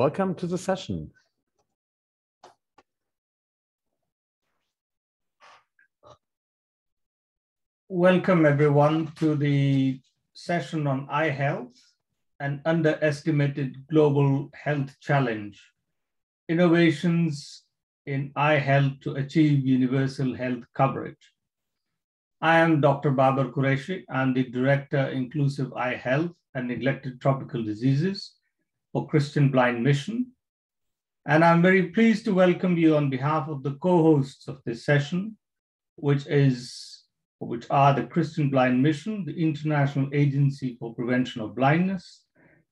Welcome to the session. Welcome everyone to the session on eye health, an underestimated global health challenge, innovations in eye health to achieve universal health coverage. I am Dr. Babar Qureshi. I'm the Director, Inclusive Eye Health and Neglected Tropical Diseases for Christian Blind Mission. And I'm very pleased to welcome you on behalf of the co-hosts of this session, which is which are the Christian Blind Mission, the International Agency for Prevention of Blindness,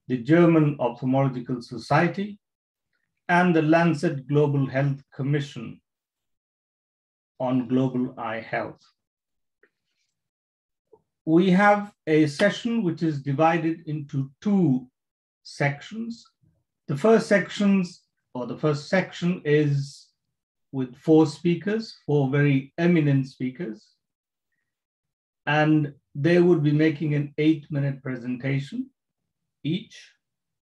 the German Ophthalmological Society, and the Lancet Global Health Commission on Global Eye Health we have a session which is divided into two sections. The first sections or the first section is with four speakers, four very eminent speakers. And they would be making an eight minute presentation each.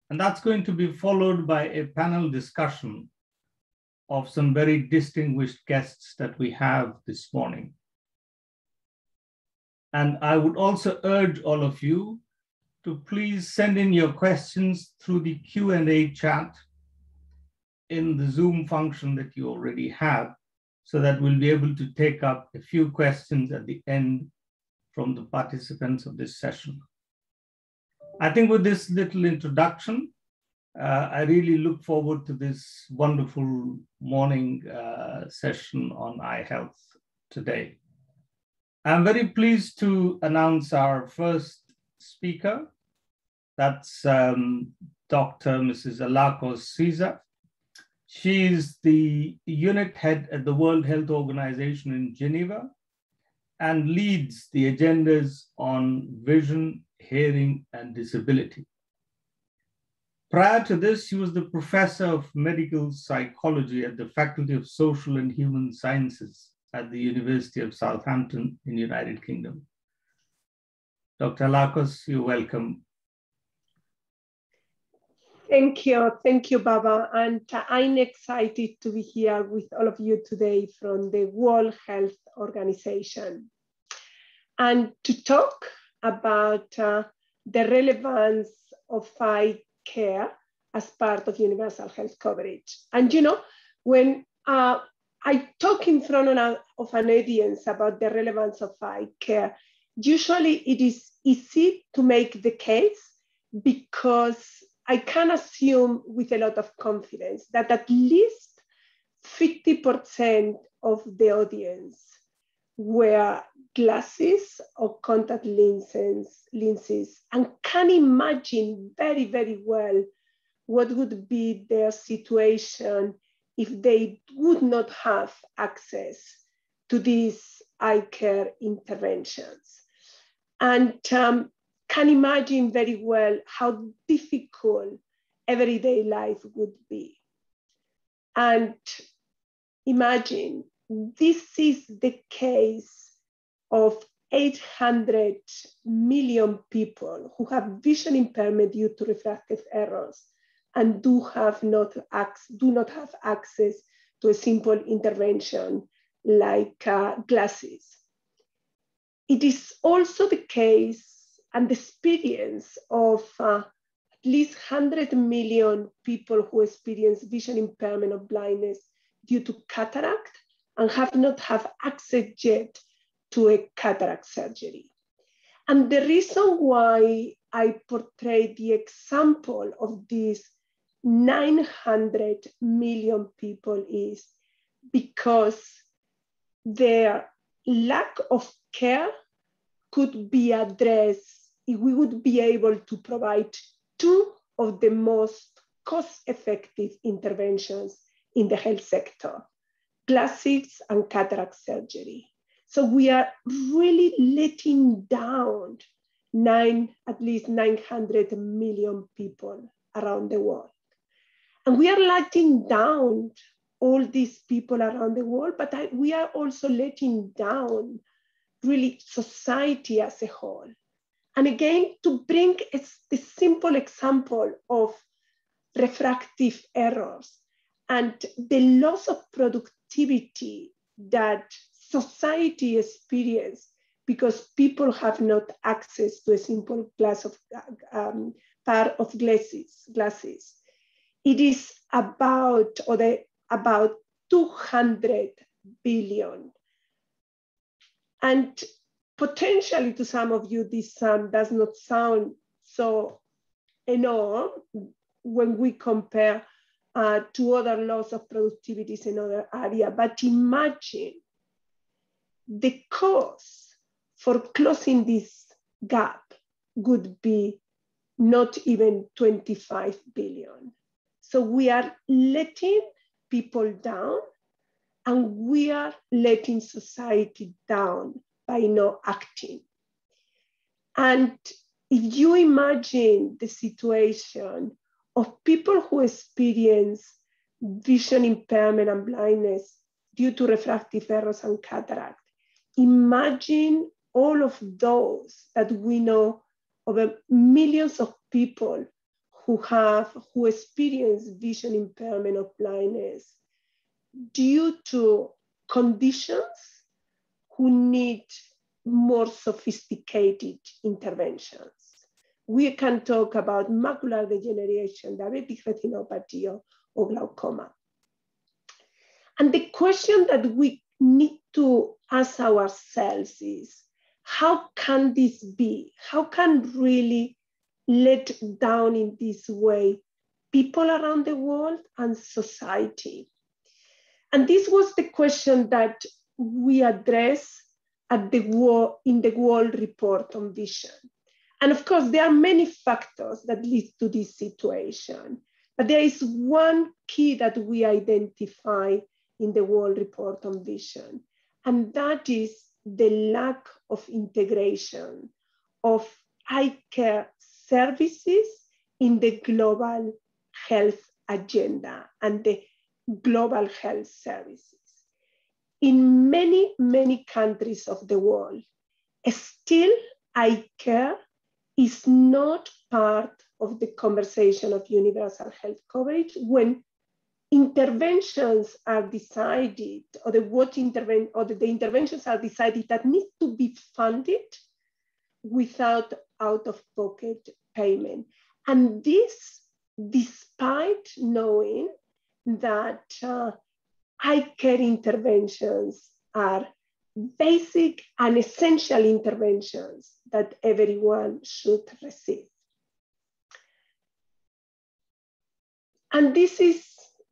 And that's going to be followed by a panel discussion of some very distinguished guests that we have this morning. And I would also urge all of you to please send in your questions through the Q&A chat in the Zoom function that you already have, so that we'll be able to take up a few questions at the end from the participants of this session. I think with this little introduction, uh, I really look forward to this wonderful morning uh, session on eye health today. I'm very pleased to announce our first speaker. That's um, Dr. Mrs. Alarcos Cieza. She's the unit head at the World Health Organization in Geneva and leads the agendas on vision, hearing, and disability. Prior to this, she was the professor of medical psychology at the Faculty of Social and Human Sciences at the University of Southampton in the United Kingdom. Dr. Alarcos, you're welcome. Thank you. Thank you, Babar. And I'm excited to be here with all of you today from the World Health Organization and to talk about uh, the relevance of eye care as part of universal health coverage. And you know, when uh, I talk in front of an audience about the relevance of eye care. Usually it is easy to make the case because I can assume with a lot of confidence that at least 50% of the audience wear glasses or contact lenses, lenses and can imagine very, very well what would be their situation if they would not have access to these eye care interventions. And um, can imagine very well how difficult everyday life would be. And imagine this is the case of 800 million people who have vision impairment due to refractive errors and do have not do not have access to a simple intervention like uh, glasses. It is also the case and the experience of uh, at least 100 million people who experience vision impairment or blindness due to cataract and have not have access yet to a cataract surgery. And the reason why I portray the example of these 900 million people is because their lack of care could be addressed if we would be able to provide two of the most cost-effective interventions in the health sector, glasses and cataract surgery. So we are really letting down nine, at least 900 million people around the world. And we are letting down all these people around the world, but I, we are also letting down really society as a whole. And again, to bring a simple example of refractive errors and the loss of productivity that society experiences because people have not access to a simple glass of um, pair of glasses. glasses. It is about or the, about 200 billion. And potentially to some of you, this sum does not sound so enormous when we compare uh, to other laws of productivities in other area. But imagine the cost for closing this gap would be not even 25 billion. So we are letting people down and we are letting society down by not acting. And if you imagine the situation of people who experience vision impairment and blindness due to refractive errors and cataract, imagine all of those that we know over millions of people who have who experience vision impairment or blindness due to conditions who need more sophisticated interventions. We can talk about macular degeneration, diabetic retinopathy, or, or glaucoma. And the question that we need to ask ourselves is, how can this be? How can really let down in this way people around the world and society? And this was the question that we address at the war, in the World Report on Vision. And of course, there are many factors that lead to this situation. But there is one key that we identify in the World Report on Vision, and that is the lack of integration of eye care services in the global health agenda and the global health services. In many, many countries of the world, still eye care is not part of the conversation of universal health coverage when interventions are decided or the what interven or the, the interventions are decided that need to be funded without out-of-pocket payment. And this despite knowing that uh, eye care interventions are basic and essential interventions that everyone should receive. And this is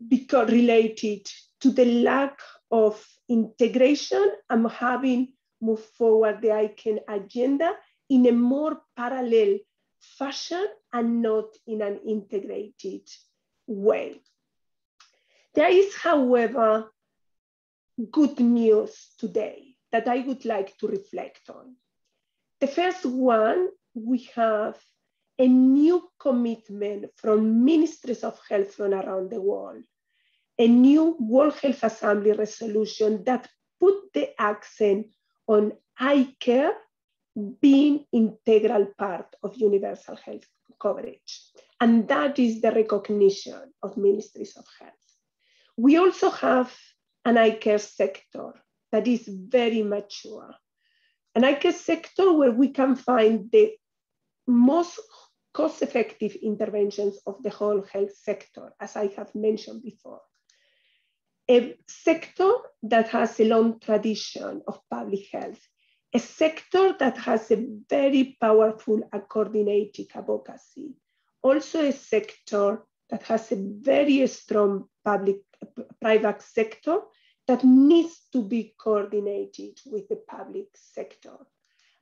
because related to the lack of integration and having moved forward the ICANN agenda in a more parallel fashion and not in an integrated way. There is, however, good news today that I would like to reflect on. The first one, we have a new commitment from ministries of health from around the world, a new World Health Assembly resolution that put the accent on eye care being integral part of universal health coverage. And that is the recognition of ministries of health. We also have an eye care sector that is very mature. An eye care sector where we can find the most cost-effective interventions of the whole health sector, as I have mentioned before. A sector that has a long tradition of public health, a sector that has a very powerful and coordinated advocacy, also a sector that has a very strong public private sector that needs to be coordinated with the public sector.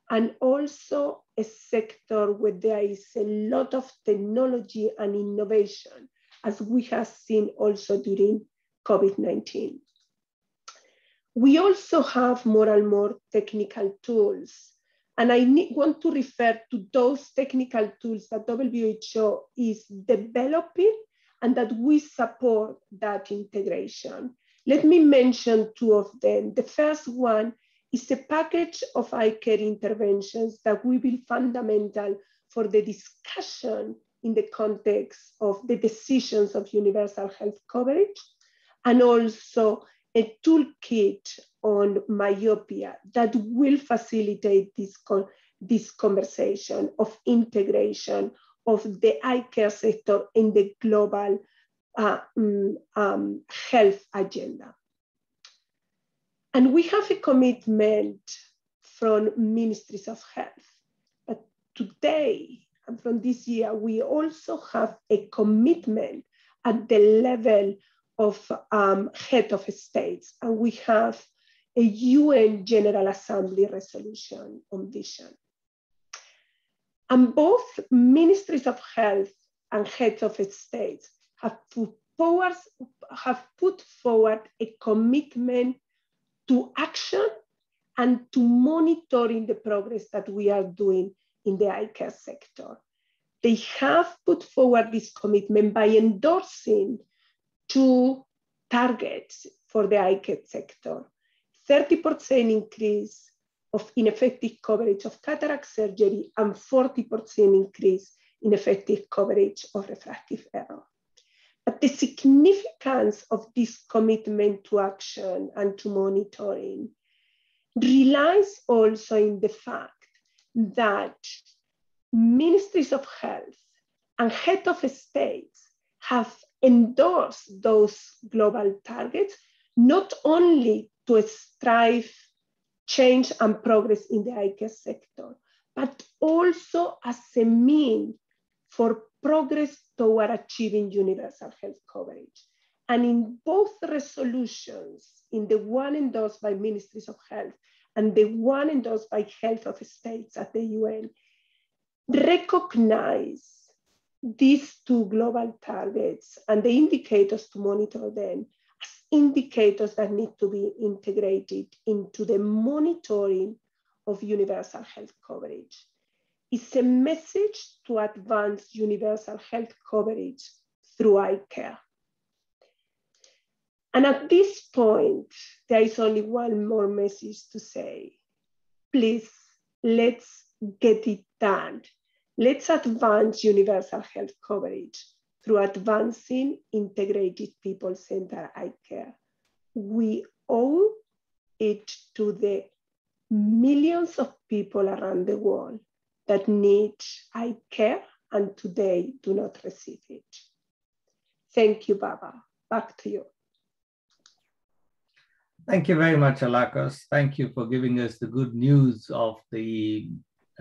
And also a sector where there is a lot of technology and innovation, as we have seen also during COVID-19. We also have more and more technical tools. And I need, want to refer to those technical tools that WHO is developing and that we support that integration. Let me mention two of them. The first one is a package of eye care interventions that will be fundamental for the discussion in the context of the decisions of universal health coverage, and also a toolkit on myopia that will facilitate this, this conversation of integration of the eye care sector in the global uh, um, um, health agenda. And we have a commitment from ministries of health. But today, and from this year, we also have a commitment at the level of um, head of states, and we have a UN General Assembly resolution on vision. And both ministries of health and heads of states have put, forward, have put forward a commitment to action and to monitoring the progress that we are doing in the eye care sector. They have put forward this commitment by endorsing two targets for the care sector. 30% increase of ineffective coverage of cataract surgery and 40% increase in effective coverage of refractive error. But the significance of this commitment to action and to monitoring relies also in the fact that ministries of health and head of states have endorsed those global targets, not only to strive change and progress in the care sector, but also as a mean for progress toward achieving universal health coverage. And in both resolutions, in the one endorsed by ministries of health and the one endorsed by health of states at the UN, recognize these two global targets and the indicators to monitor them as indicators that need to be integrated into the monitoring of universal health coverage is a message to advance universal health coverage through eye care. And at this point, there is only one more message to say. Please, let's get it done. Let's advance universal health coverage through advancing integrated people-centered eye care. We owe it to the millions of people around the world that need eye care and today do not receive it. Thank you, Babar. Back to you. Thank you very much, Alarcos. Thank you for giving us the good news of the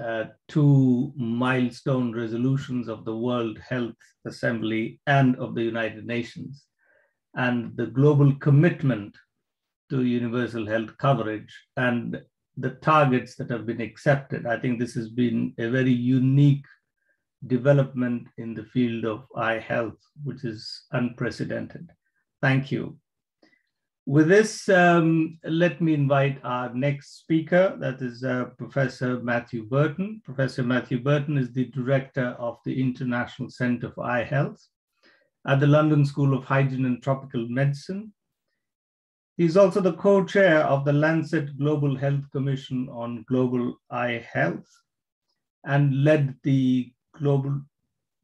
uh, two milestone resolutions of the World Health Assembly and of the United Nations, and the global commitment to universal health coverage and the targets that have been accepted. I think this has been a very unique development in the field of eye health, which is unprecedented. Thank you. With this, um, let me invite our next speaker, that is uh, Professor Matthew Burton. Professor Matthew Burton is the director of the International Center for Eye Health at the London School of Hygiene and Tropical Medicine He's also the co-chair of the Lancet Global Health Commission on Global Eye Health and led the global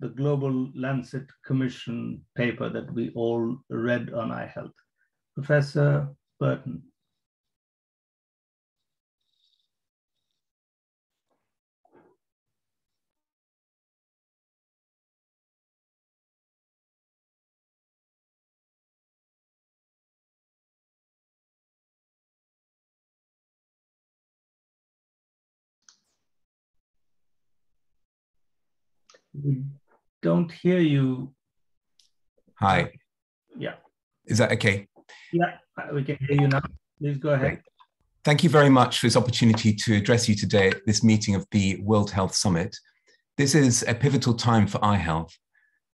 the Global Lancet Commission paper that we all read on eye health. Professor Burton. We don't hear you. Hi. Yeah. Is that okay? Yeah, we can hear you now. Please go ahead. Great. Thank you very much for this opportunity to address you today at this meeting of the World Health Summit. This is a pivotal time for eye health.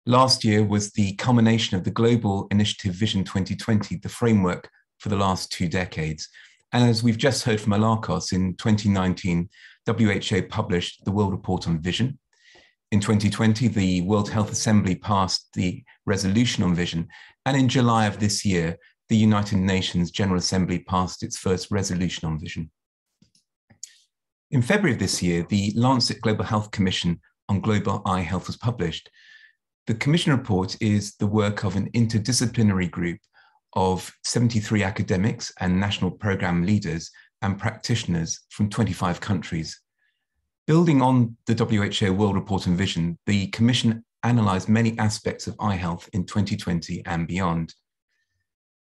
Last year was the culmination of the global initiative Vision 2020, the framework for the last two decades. And as we've just heard from Alarcos, in 2019, WHO published the World Report on Vision, in 2020, the World Health Assembly passed the resolution on vision. And in July of this year, the United Nations General Assembly passed its first resolution on vision. In February of this year, the Lancet Global Health Commission on Global Eye Health was published. The Commission report is the work of an interdisciplinary group of 73 academics and national program leaders and practitioners from 25 countries. Building on the WHO World Report and Vision, the Commission analysed many aspects of eye health in 2020 and beyond.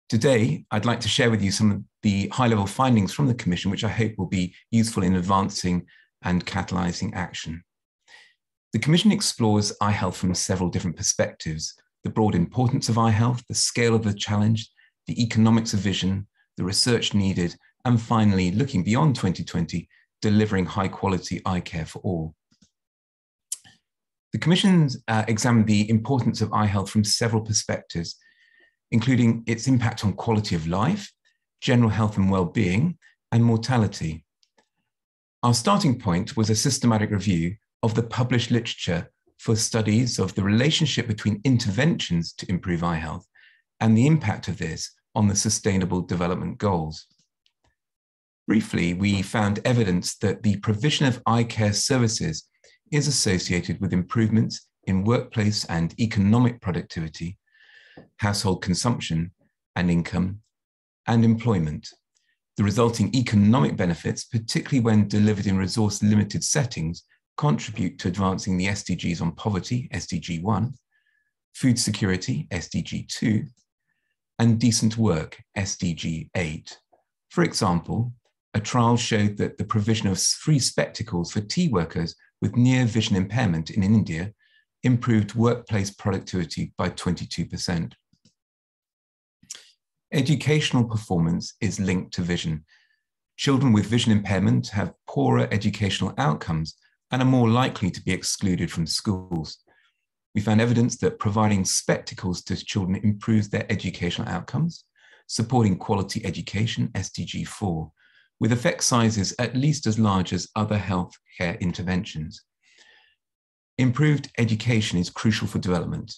Today, I'd like to share with you some of the high level findings from the Commission, which I hope will be useful in advancing and catalysing action. The Commission explores eye health from several different perspectives the broad importance of eye health, the scale of the challenge, the economics of vision, the research needed, and finally, looking beyond 2020, delivering high quality eye care for all. The Commission uh, examined the importance of eye health from several perspectives, including its impact on quality of life, general health and well-being, and mortality. Our starting point was a systematic review of the published literature for studies of the relationship between interventions to improve eye health and the impact of this on the Sustainable Development Goals. Briefly, we found evidence that the provision of eye care services is associated with improvements in workplace and economic productivity, household consumption and income, and employment. The resulting economic benefits, particularly when delivered in resource limited settings, contribute to advancing the SDGs on poverty, SDG 1, food security, SDG 2, and decent work, SDG 8. For example, a trial showed that the provision of free spectacles for tea workers with near vision impairment in India improved workplace productivity by 22%. Educational performance is linked to vision. Children with vision impairment have poorer educational outcomes and are more likely to be excluded from schools. We found evidence that providing spectacles to children improves their educational outcomes, supporting quality education, SDG 4, with effect sizes at least as large as other health care interventions. Improved education is crucial for development,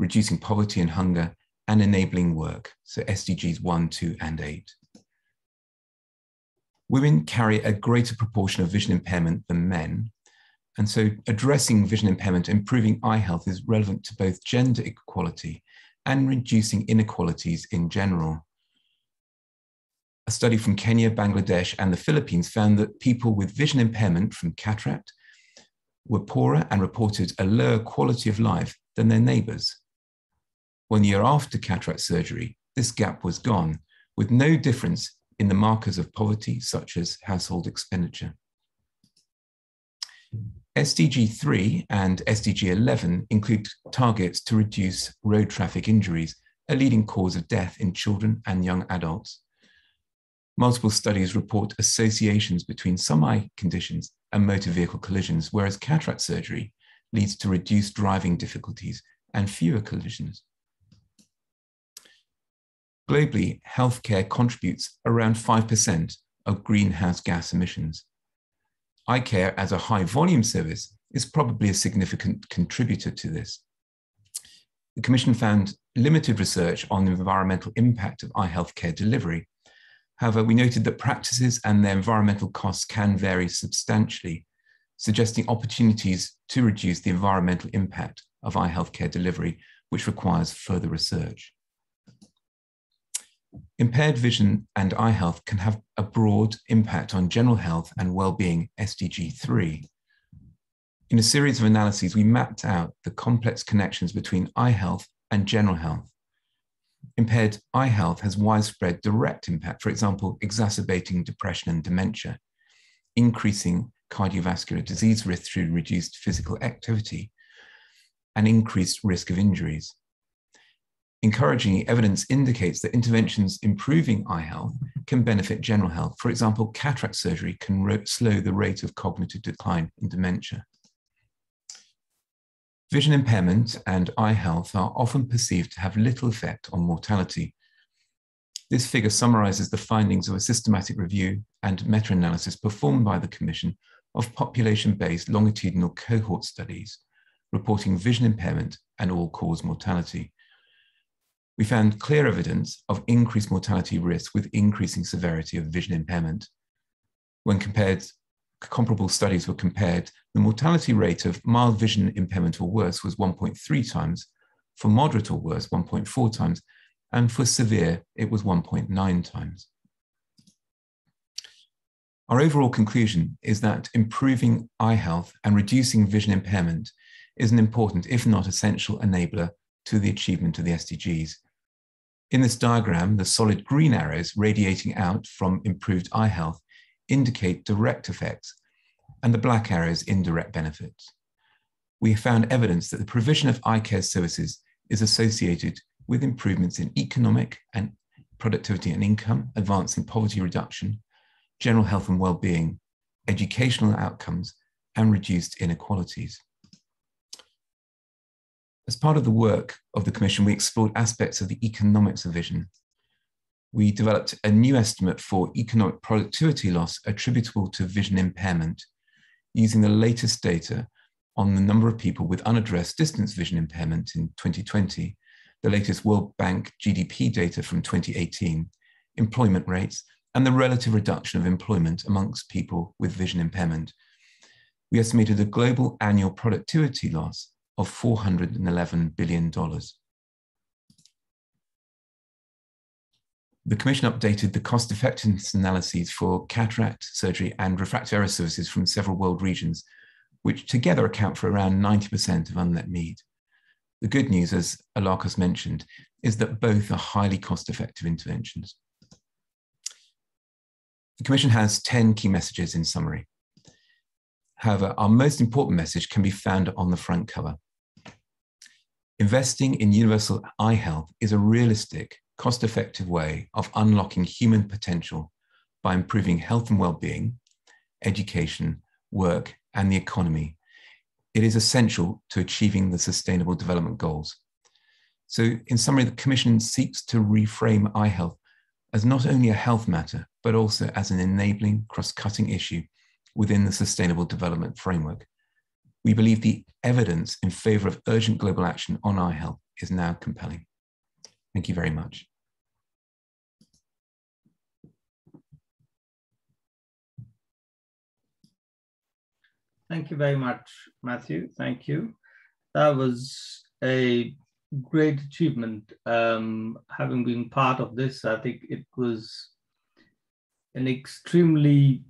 reducing poverty and hunger, and enabling work, so SDGs 1, 2, and 8. Women carry a greater proportion of vision impairment than men, and so addressing vision impairment, improving eye health is relevant to both gender equality and reducing inequalities in general. A study from Kenya, Bangladesh, and the Philippines found that people with vision impairment from cataract were poorer and reported a lower quality of life than their neighbors. One year after cataract surgery, this gap was gone, with no difference in the markers of poverty, such as household expenditure. SDG 3 and SDG 11 include targets to reduce road traffic injuries, a leading cause of death in children and young adults. Multiple studies report associations between some eye conditions and motor vehicle collisions, whereas cataract surgery leads to reduced driving difficulties and fewer collisions. Globally, healthcare contributes around 5% of greenhouse gas emissions. Eye care as a high volume service is probably a significant contributor to this. The Commission found limited research on the environmental impact of eye healthcare delivery However, we noted that practices and their environmental costs can vary substantially, suggesting opportunities to reduce the environmental impact of eye healthcare delivery, which requires further research. Impaired vision and eye health can have a broad impact on general health and well-being SDG 3. In a series of analyses, we mapped out the complex connections between eye health and general health impaired eye health has widespread direct impact, for example, exacerbating depression and dementia, increasing cardiovascular disease risk through reduced physical activity, and increased risk of injuries. Encouragingly, evidence indicates that interventions improving eye health can benefit general health. For example, cataract surgery can slow the rate of cognitive decline in dementia. Vision impairment and eye health are often perceived to have little effect on mortality. This figure summarizes the findings of a systematic review and meta-analysis performed by the Commission of population-based longitudinal cohort studies reporting vision impairment and all-cause mortality. We found clear evidence of increased mortality risk with increasing severity of vision impairment. When compared comparable studies were compared, the mortality rate of mild vision impairment or worse was 1.3 times, for moderate or worse, 1.4 times, and for severe, it was 1.9 times. Our overall conclusion is that improving eye health and reducing vision impairment is an important, if not essential, enabler to the achievement of the SDGs. In this diagram, the solid green arrows radiating out from improved eye health indicate direct effects, and the black arrows indirect benefits. We have found evidence that the provision of eye care services is associated with improvements in economic and productivity and income, advancing poverty reduction, general health and well-being, educational outcomes, and reduced inequalities. As part of the work of the Commission, we explored aspects of the economics of vision. We developed a new estimate for economic productivity loss attributable to vision impairment using the latest data on the number of people with unaddressed distance vision impairment in 2020, the latest World Bank GDP data from 2018, employment rates, and the relative reduction of employment amongst people with vision impairment. We estimated a global annual productivity loss of $411 billion. The Commission updated the cost effectiveness analyses for cataract surgery and refractive error services from several world regions, which together account for around 90% of unmet need. The good news, as Alarcos mentioned, is that both are highly cost effective interventions. The Commission has 10 key messages in summary. However, our most important message can be found on the front cover. Investing in universal eye health is a realistic, cost effective way of unlocking human potential by improving health and well being, education, work, and the economy. It is essential to achieving the Sustainable Development Goals. So, in summary, the Commission seeks to reframe eye health as not only a health matter, but also as an enabling, cross cutting issue within the Sustainable Development Framework. We believe the evidence in favor of urgent global action on eye health is now compelling. Thank you very much. Thank you very much, Matthew. Thank you. That was a great achievement. Um, having been part of this, I think it was an extremely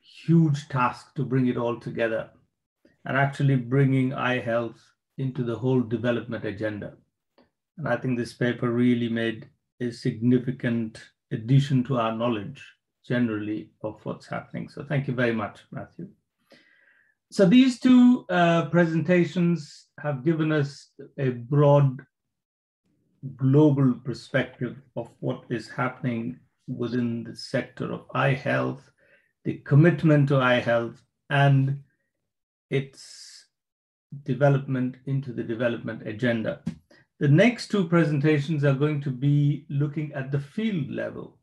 huge task to bring it all together and actually bringing eye health into the whole development agenda. And I think this paper really made a significant addition to our knowledge generally of what's happening. So thank you very much, Matthew. So these two uh, presentations have given us a broad global perspective of what is happening within the sector of eye health, the commitment to eye health, and its development into the development agenda. The next two presentations are going to be looking at the field level.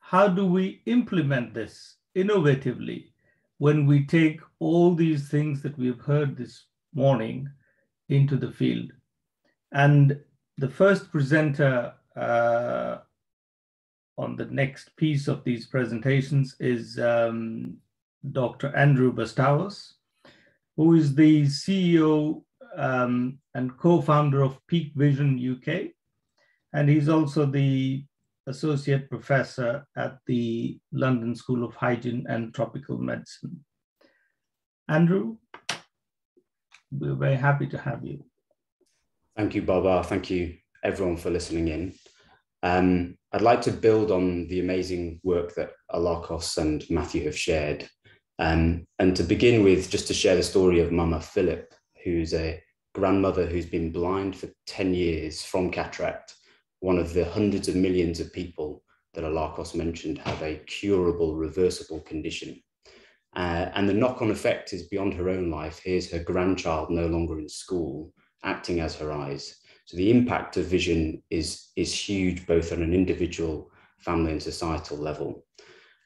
How do we implement this innovatively when we take all these things that we've heard this morning into the field? And the first presenter uh, on the next piece of these presentations is um, Dr. Andrew Bastawrous who is the CEO um, and co-founder of Peek Vision UK. And he's also the associate professor at the London School of Hygiene and Tropical Medicine. Andrew, we're very happy to have you. Thank you, Babar. Thank you, everyone, for listening in. Um, I'd like to build on the amazing work that Alarcos and Matthew have shared um, and to begin with, just to share the story of Mama Philip, who's a grandmother who's been blind for 10 years from cataract, one of the hundreds of millions of people that Alarcos mentioned have a curable, reversible condition. Uh, and the knock on effect is beyond her own life. Here's her grandchild no longer in school, acting as her eyes. So the impact of vision is, is huge, both on an individual, family, and societal level.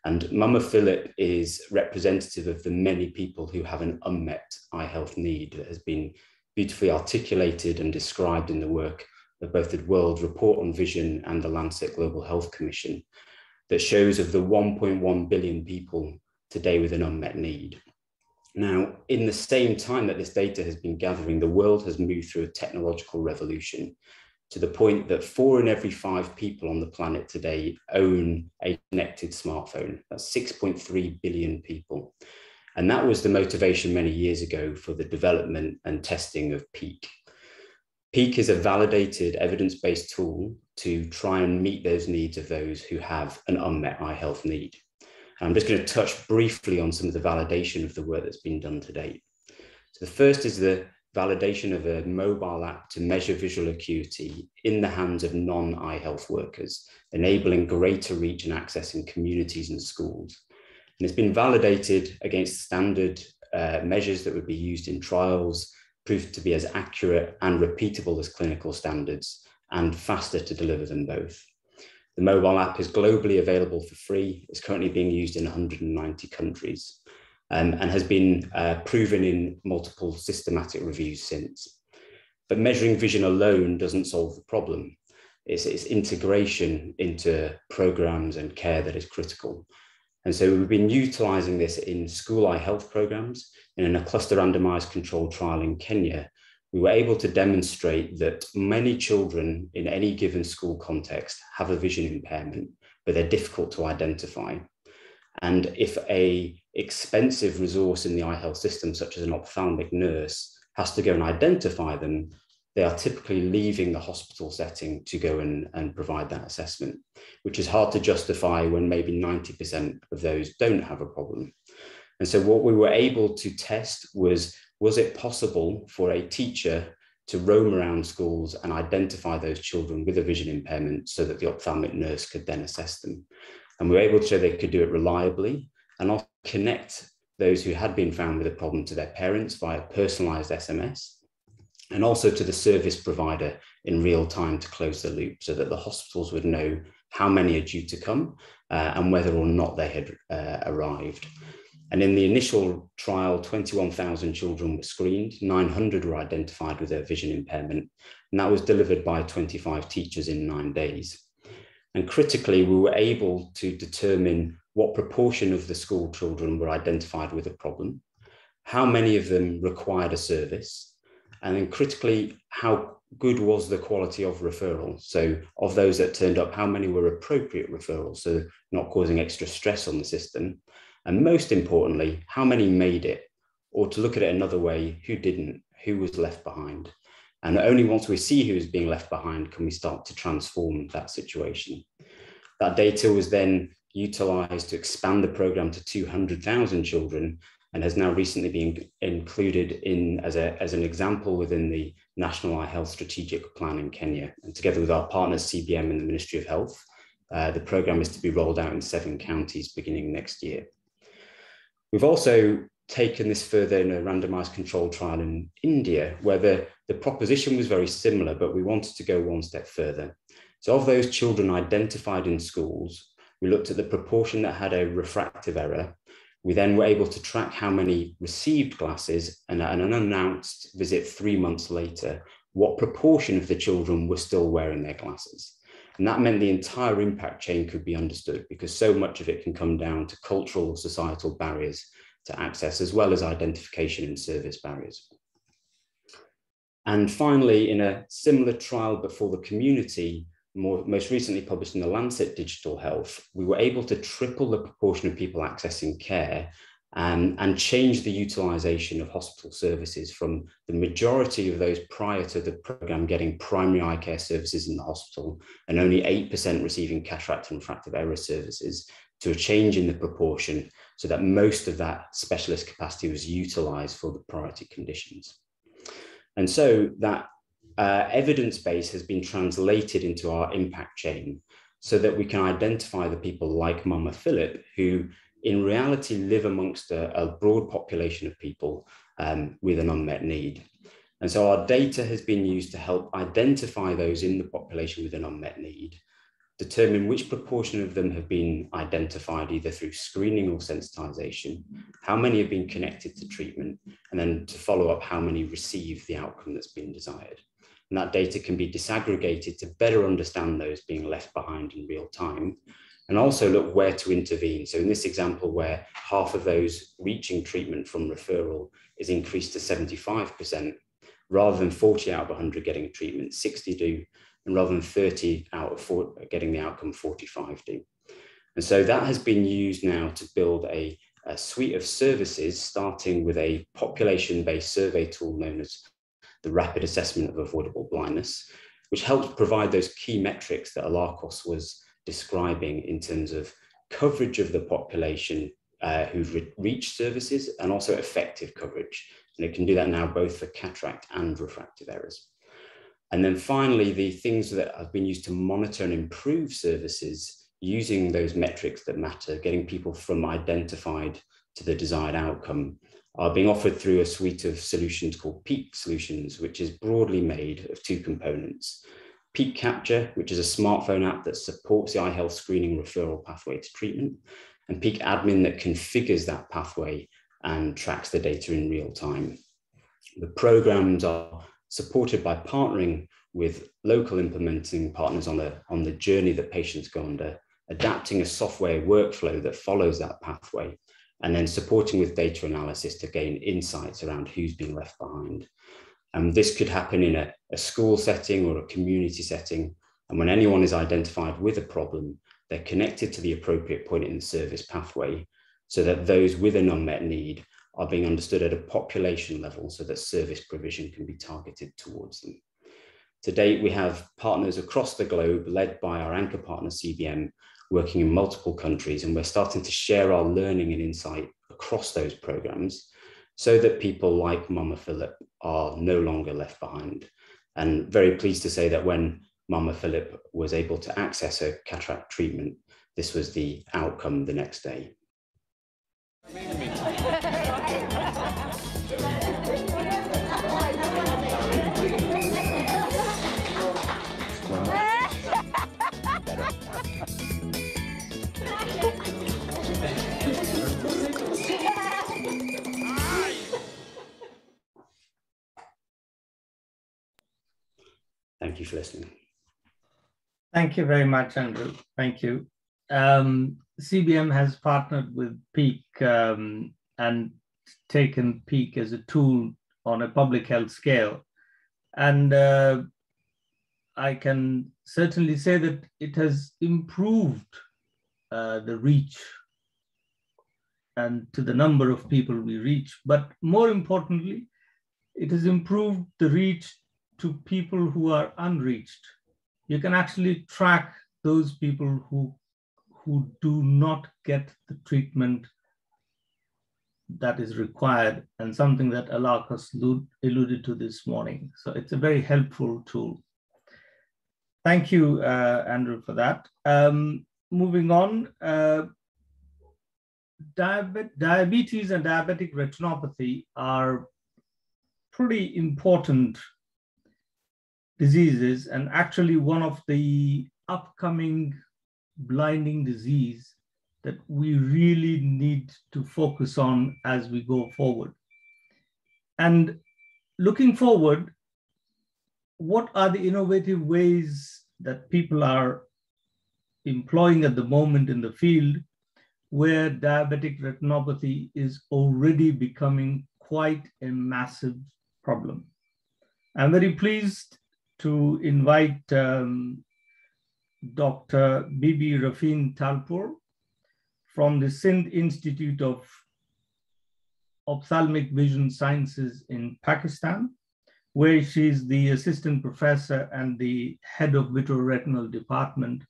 And Mama Philip is representative of the many people who have an unmet eye health need that has been beautifully articulated and described in the work of both the World Report on Vision and the Lancet Global Health Commission that shows of the 1.1 billion people today with an unmet need. Now, in the same time that this data has been gathering, the world has moved through a technological revolution to the point that four in every five people on the planet today own a connected smartphone. That's 6.3 billion people. And that was the motivation many years ago for the development and testing of Peek. Peek is a validated evidence-based tool to try and meet those needs of those who have an unmet eye health need. I'm just going to touch briefly on some of the validation of the work that's been done to date. So the first is the validation of a mobile app to measure visual acuity in the hands of non-eye health workers, enabling greater reach and access in communities and schools. And it's been validated against standard uh, measures that would be used in trials, proved to be as accurate and repeatable as clinical standards, and faster to deliver than both. The mobile app is globally available for free. It's currently being used in 190 countries um, and has been uh, proven in multiple systematic reviews since. But measuring vision alone doesn't solve the problem. It's, it's integration into programs and care that is critical. And so we've been utilizing this in school eye health programs and in a cluster randomized controlled trial in Kenya we were able to demonstrate that many children in any given school context have a vision impairment, but they're difficult to identify. And if a expensive resource in the eye health system, such as an ophthalmic nurse, has to go and identify them, they are typically leaving the hospital setting to go and, and provide that assessment, which is hard to justify when maybe 90% of those don't have a problem. And so what we were able to test was was it possible for a teacher to roam around schools and identify those children with a vision impairment so that the ophthalmic nurse could then assess them? And we were able to show they could do it reliably and also connect those who had been found with a problem to their parents via personalized SMS and also to the service provider in real time to close the loop so that the hospitals would know how many are due to come uh, and whether or not they had uh, arrived. And in the initial trial, 21,000 children were screened, 900 were identified with a vision impairment, and that was delivered by 25 teachers in nine days. And critically, we were able to determine what proportion of the school children were identified with a problem, how many of them required a service, and then critically, how good was the quality of referral? So, of those that turned up, how many were appropriate referrals, so not causing extra stress on the system, and most importantly, how many made it? Or to look at it another way, who didn't? Who was left behind? And only once we see who is being left behind can we start to transform that situation. That data was then utilized to expand the program to 200,000 children and has now recently been included in as, a, as an example within the National Eye Health Strategic Plan in Kenya. And together with our partners, CBM and the Ministry of Health, uh, the program is to be rolled out in seven counties beginning next year. We've also taken this further in a randomized controlled trial in India, where the, the proposition was very similar, but we wanted to go one step further. So, of those children identified in schools, we looked at the proportion that had a refractive error. We then were able to track how many received glasses, and at an unannounced visit three months later, what proportion of the children were still wearing their glasses. And that meant the entire impact chain could be understood because so much of it can come down to cultural or societal barriers to access, as well as identification and service barriers. And finally, in a similar trial before the community, more, most recently published in the Lancet Digital Health, we were able to triple the proportion of people accessing care and, and change the utilization of hospital services from the majority of those prior to the program getting primary eye care services in the hospital and only 8% receiving cataract and refractive error services to a change in the proportion so that most of that specialist capacity was utilized for the priority conditions. And so that uh, evidence base has been translated into our impact chain so that we can identify the people like Mama Philip who in reality live amongst a, a broad population of people um, with an unmet need. And so our data has been used to help identify those in the population with an unmet need, determine which proportion of them have been identified either through screening or sensitization, how many have been connected to treatment, and then to follow up how many receive the outcome that's been desired. And that data can be disaggregated to better understand those being left behind in real time and also look where to intervene. So in this example where half of those reaching treatment from referral is increased to 75%, rather than 40 out of 100 getting treatment, 60 do, and rather than 30 out of 4 getting the outcome, 45 do. And so that has been used now to build a, a suite of services, starting with a population-based survey tool known as the Rapid Assessment of Avoidable Blindness, which helps provide those key metrics that Alarcos was describing in terms of coverage of the population uh, who've re reached services and also effective coverage. And it can do that now both for cataract and refractive errors. And then finally, the things that have been used to monitor and improve services using those metrics that matter, getting people from identified to the desired outcome, are being offered through a suite of solutions called Peek solutions, which is broadly made of two components. Peek Capture, which is a smartphone app that supports the eye health screening referral pathway to treatment, and Peek Admin that configures that pathway and tracks the data in real time. The programs are supported by partnering with local implementing partners on the, on the journey that patients go under, adapting a software workflow that follows that pathway, and then supporting with data analysis to gain insights around who's been left behind. And this could happen in a, a school setting or a community setting. And when anyone is identified with a problem, they're connected to the appropriate point in the service pathway so that those with an unmet need are being understood at a population level so that service provision can be targeted towards them. To date, we have partners across the globe led by our anchor partner CBM working in multiple countries and we're starting to share our learning and insight across those programs so that people like Mama Philip are no longer left behind. And very pleased to say that when Mama Philip was able to access her cataract treatment, this was the outcome the next day. Thank you for listening. Thank you very much, Andrew. Thank you. Um, CBM has partnered with Peek um, and taken Peek as a tool on a public health scale. And uh, I can certainly say that it has improved uh, the reach and to the number of people we reach. But more importantly, it has improved the reach to people who are unreached. You can actually track those people who, who do not get the treatment that is required and something that Alarcos alluded to this morning. So it's a very helpful tool. Thank you, uh, Andrew, for that. Um, moving on, uh, diabetes and diabetic retinopathy are pretty important diseases and actually one of the upcoming blinding disease that we really need to focus on as we go forward. And looking forward, what are the innovative ways that people are employing at the moment in the field where diabetic retinopathy is already becoming quite a massive problem? I'm very pleased to invite um, Dr. Bibi Rafin Talpur from the Sindh Institute of Ophthalmic Vision Sciences in Pakistan, where she's the assistant professor and the head of vitreoretinal department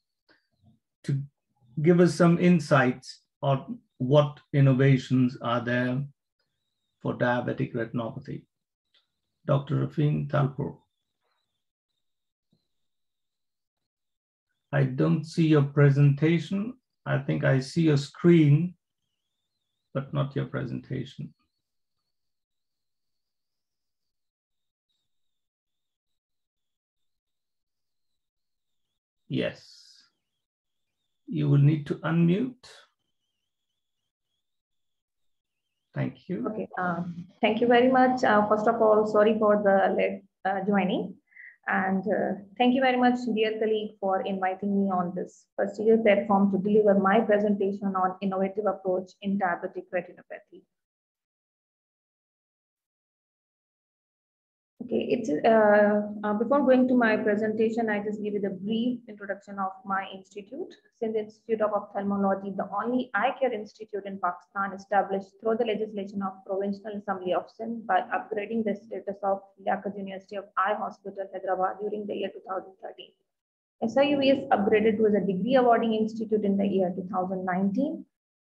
to give us some insights on what innovations are there for diabetic retinopathy. Dr. Rafin Talpur. I don't see your presentation. I think I see your screen, but not your presentation. Yes. You will need to unmute. Thank you. Okay, um, thank you very much. Uh, first of all, sorry for the late uh, joining. And uh, thank you very much, dear colleague, for inviting me on this prestigious platform to deliver my presentation on innovative approach in diabetic retinopathy. Okay, it's uh, uh, before going to my presentation, I just give you the brief introduction of my institute. Sindh Institute of Ophthalmology, the only eye care institute in Pakistan established through the legislation of Provincial Assembly of Sindh by upgrading the status of Liaquat University of Eye Hospital, Hyderabad during the year 2013. SIU is upgraded to a degree awarding institute in the year 2019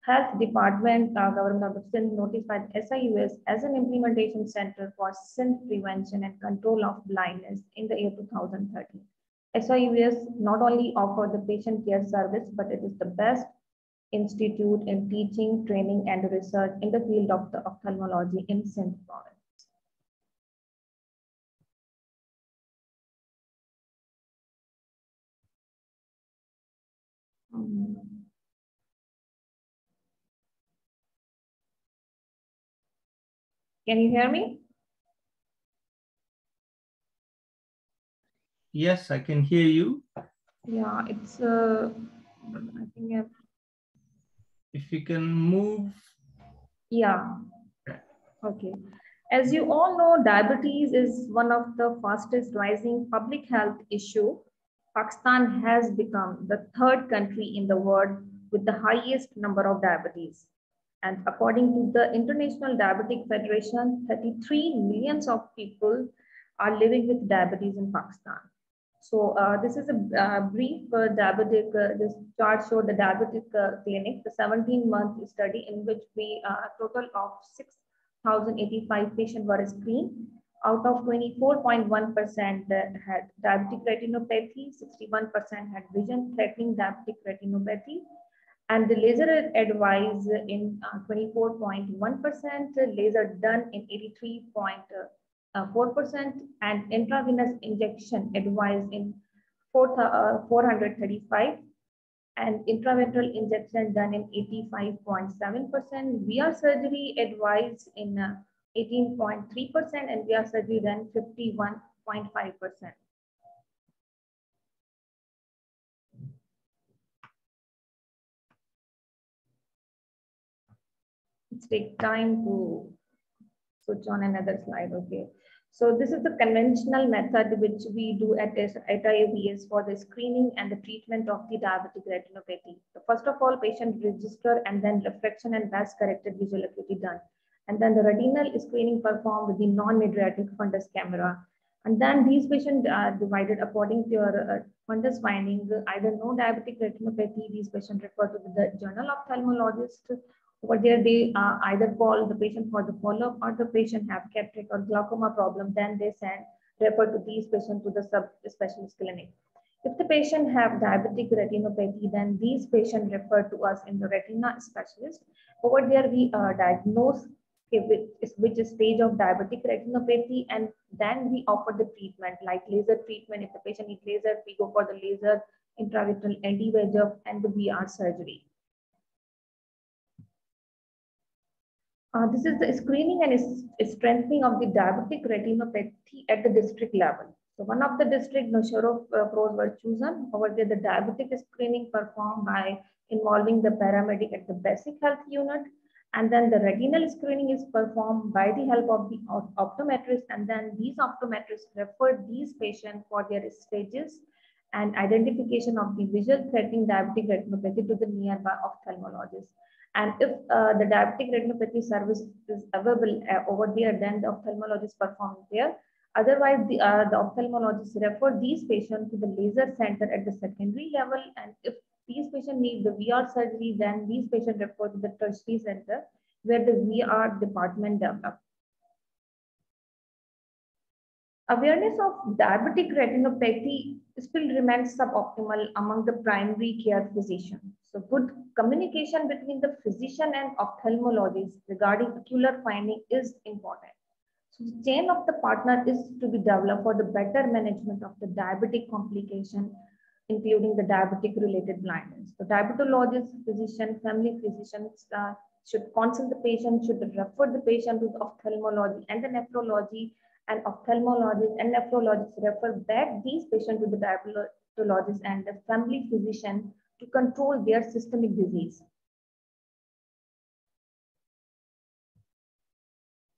Health Department, uh, Government of Sindh notified SIUS as an implementation center for Sindh prevention and control of blindness in the year 2013. SIUS not only offered the patient care service, but it is the best institute in teaching, training, and research in the field of the ophthalmology in Sindh Can you hear me? Yes, I can hear you. Yeah, it's, uh, I think, uh, if you can move. Yeah, okay. As you all know, diabetes is one of the fastest rising public health issue. Pakistan has become the third country in the world with the highest number of diabetes. And according to the International Diabetic Federation, 33 millions of people are living with diabetes in Pakistan. So uh, this is a uh, brief uh, diabetic, uh, this chart showed the diabetic uh, clinic, the 17 month study in which we, a uh, total of 6,085 patients were screened. Out of 24.1% had diabetic retinopathy, 61% had vision threatening diabetic retinopathy, and the laser advised in 24.1%, uh, laser done in 83.4%, uh, and intravenous injection advised in 4, uh, 435, and intravitreal injection done in 85.7%, VR surgery advised in 18.3%, and VR surgery done 51.5%. Take time to switch on another slide. Okay. So this is the conventional method which we do at, at IAVS for the screening and the treatment of the diabetic retinopathy. So first of all, patient register and then refraction and best corrected visual acuity done. And then the retinal screening performed with the non-mydriatic fundus camera. And then these patients are divided according to your uh, fundus finding, either no diabetic retinopathy, these patients refer to the journal ophthalmologist over there, they uh, either call the patient for the follow-up or the patient have cataract or glaucoma problem, then they send, refer to these patients to the sub-specialist clinic. If the patient have diabetic retinopathy, then these patients refer to us in the retina specialist. Over there, we uh, diagnose which, which stage of diabetic retinopathy, and then we offer the treatment like laser treatment. If the patient needs laser, we go for the laser, intravitreal anti-VEGF, and the VR surgery. Uh, this is the screening and strengthening of the diabetic retinopathy at the district level. So one of the district Nashoro uh, pros were chosen. Over there, the diabetic screening performed by involving the paramedic at the basic health unit. And then the retinal screening is performed by the help of the optometrist. And then these optometrists refer these patients for their stages and identification of the visual threatening diabetic retinopathy to the nearby ophthalmologist. And if uh, the diabetic retinopathy service is available uh, over there, then the ophthalmologist performs there. Otherwise, the, uh, the ophthalmologist refer these patients to the laser center at the secondary level. And if these patients need the VR surgery, then these patients refer to the tertiary center where the VR department develops. Awareness of diabetic retinopathy still remains suboptimal among the primary care physicians. So good communication between the physician and ophthalmologist regarding ocular finding is important. So the chain of the partner is to be developed for the better management of the diabetic complication, including the diabetic related blindness. The diabetologist, physician, family physicians uh, should consult the patient, should refer the patient to the ophthalmology and the nephrology and ophthalmologists and nephrologists refer back these patients to the diabetologist and the family physician to control their systemic disease.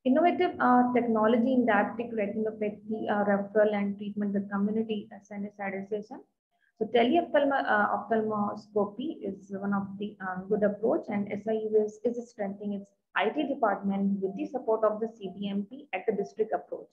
Innovative uh, technology in diabetic retinopathy uh, referral and treatment with community sensitization. So teleophthalmoscopy uh, is one of the uh, good approach and SIU is, is strengthening its IT department with the support of the CBMP at the district approach.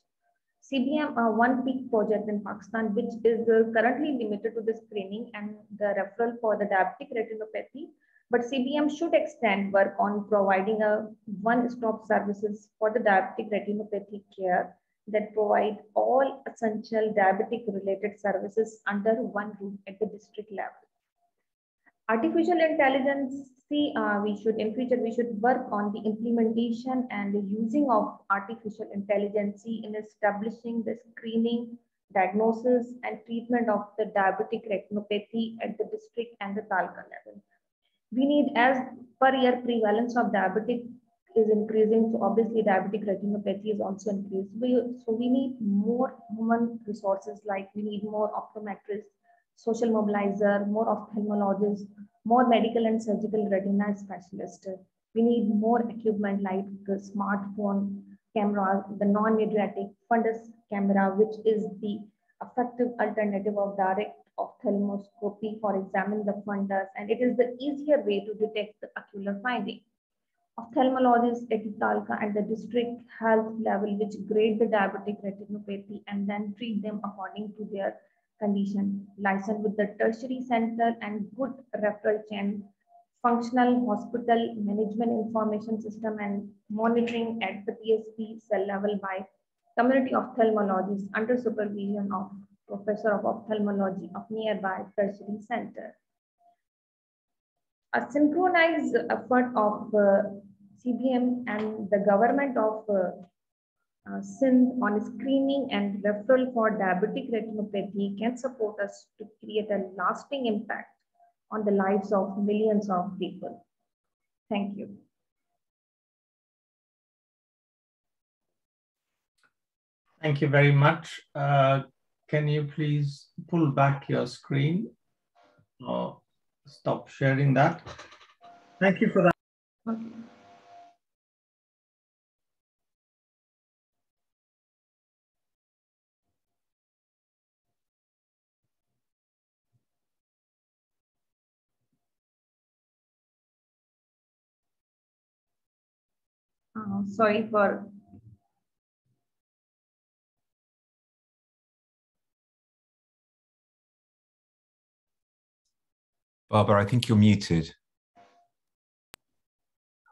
CBM uh, one Peek project in Pakistan, which is uh, currently limited to the screening and the referral for the diabetic retinopathy. But CBM should extend work on providing a one-stop services for the diabetic retinopathy care that provide all essential diabetic related services under one roof at the district level. Artificial intelligence, see, uh, we should, in future, we should work on the implementation and the using of artificial intelligence in establishing the screening, diagnosis, and treatment of the diabetic retinopathy at the district and the taluka level. We need, as per year prevalence of diabetic is increasing, so obviously diabetic retinopathy is also increased. We, so we need more human resources, like we need more optometrists, social mobilizer, more ophthalmologists, more medical and surgical retina specialists. We need more equipment like the smartphone camera, the non-mydriatic fundus camera, which is the effective alternative of direct ophthalmoscopy for examining the fundus, and it is the easier way to detect the ocular finding. Ophthalmologists at Taluka at the district health level, which grade the diabetic retinopathy and then treat them according to their condition, licensed with the tertiary center and good referral chain, functional hospital management information system and monitoring at the PSP cell level by community ophthalmologists under supervision of professor of ophthalmology of nearby tertiary center. A synchronized effort of uh, CBM and the government of uh, uh, Sindh on screening and referral for diabetic retinopathy can support us to create a lasting impact on the lives of millions of people. Thank you. Thank you very much. Uh, can you please pull back your screen or stop sharing that? Thank you for that. Okay. Uh, sorry for Babar, I think you're muted.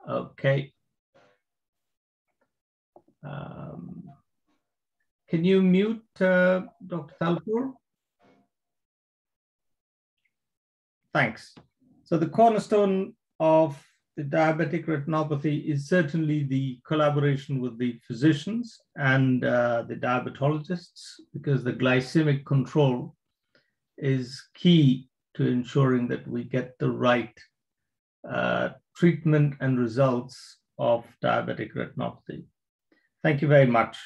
Okay. Um, can you mute uh, Dr. Talpur? Thanks. So the cornerstone of the diabetic retinopathy is certainly the collaboration with the physicians and uh, the diabetologists because the glycemic control is key to ensuring that we get the right uh, treatment and results of diabetic retinopathy. Thank you very much.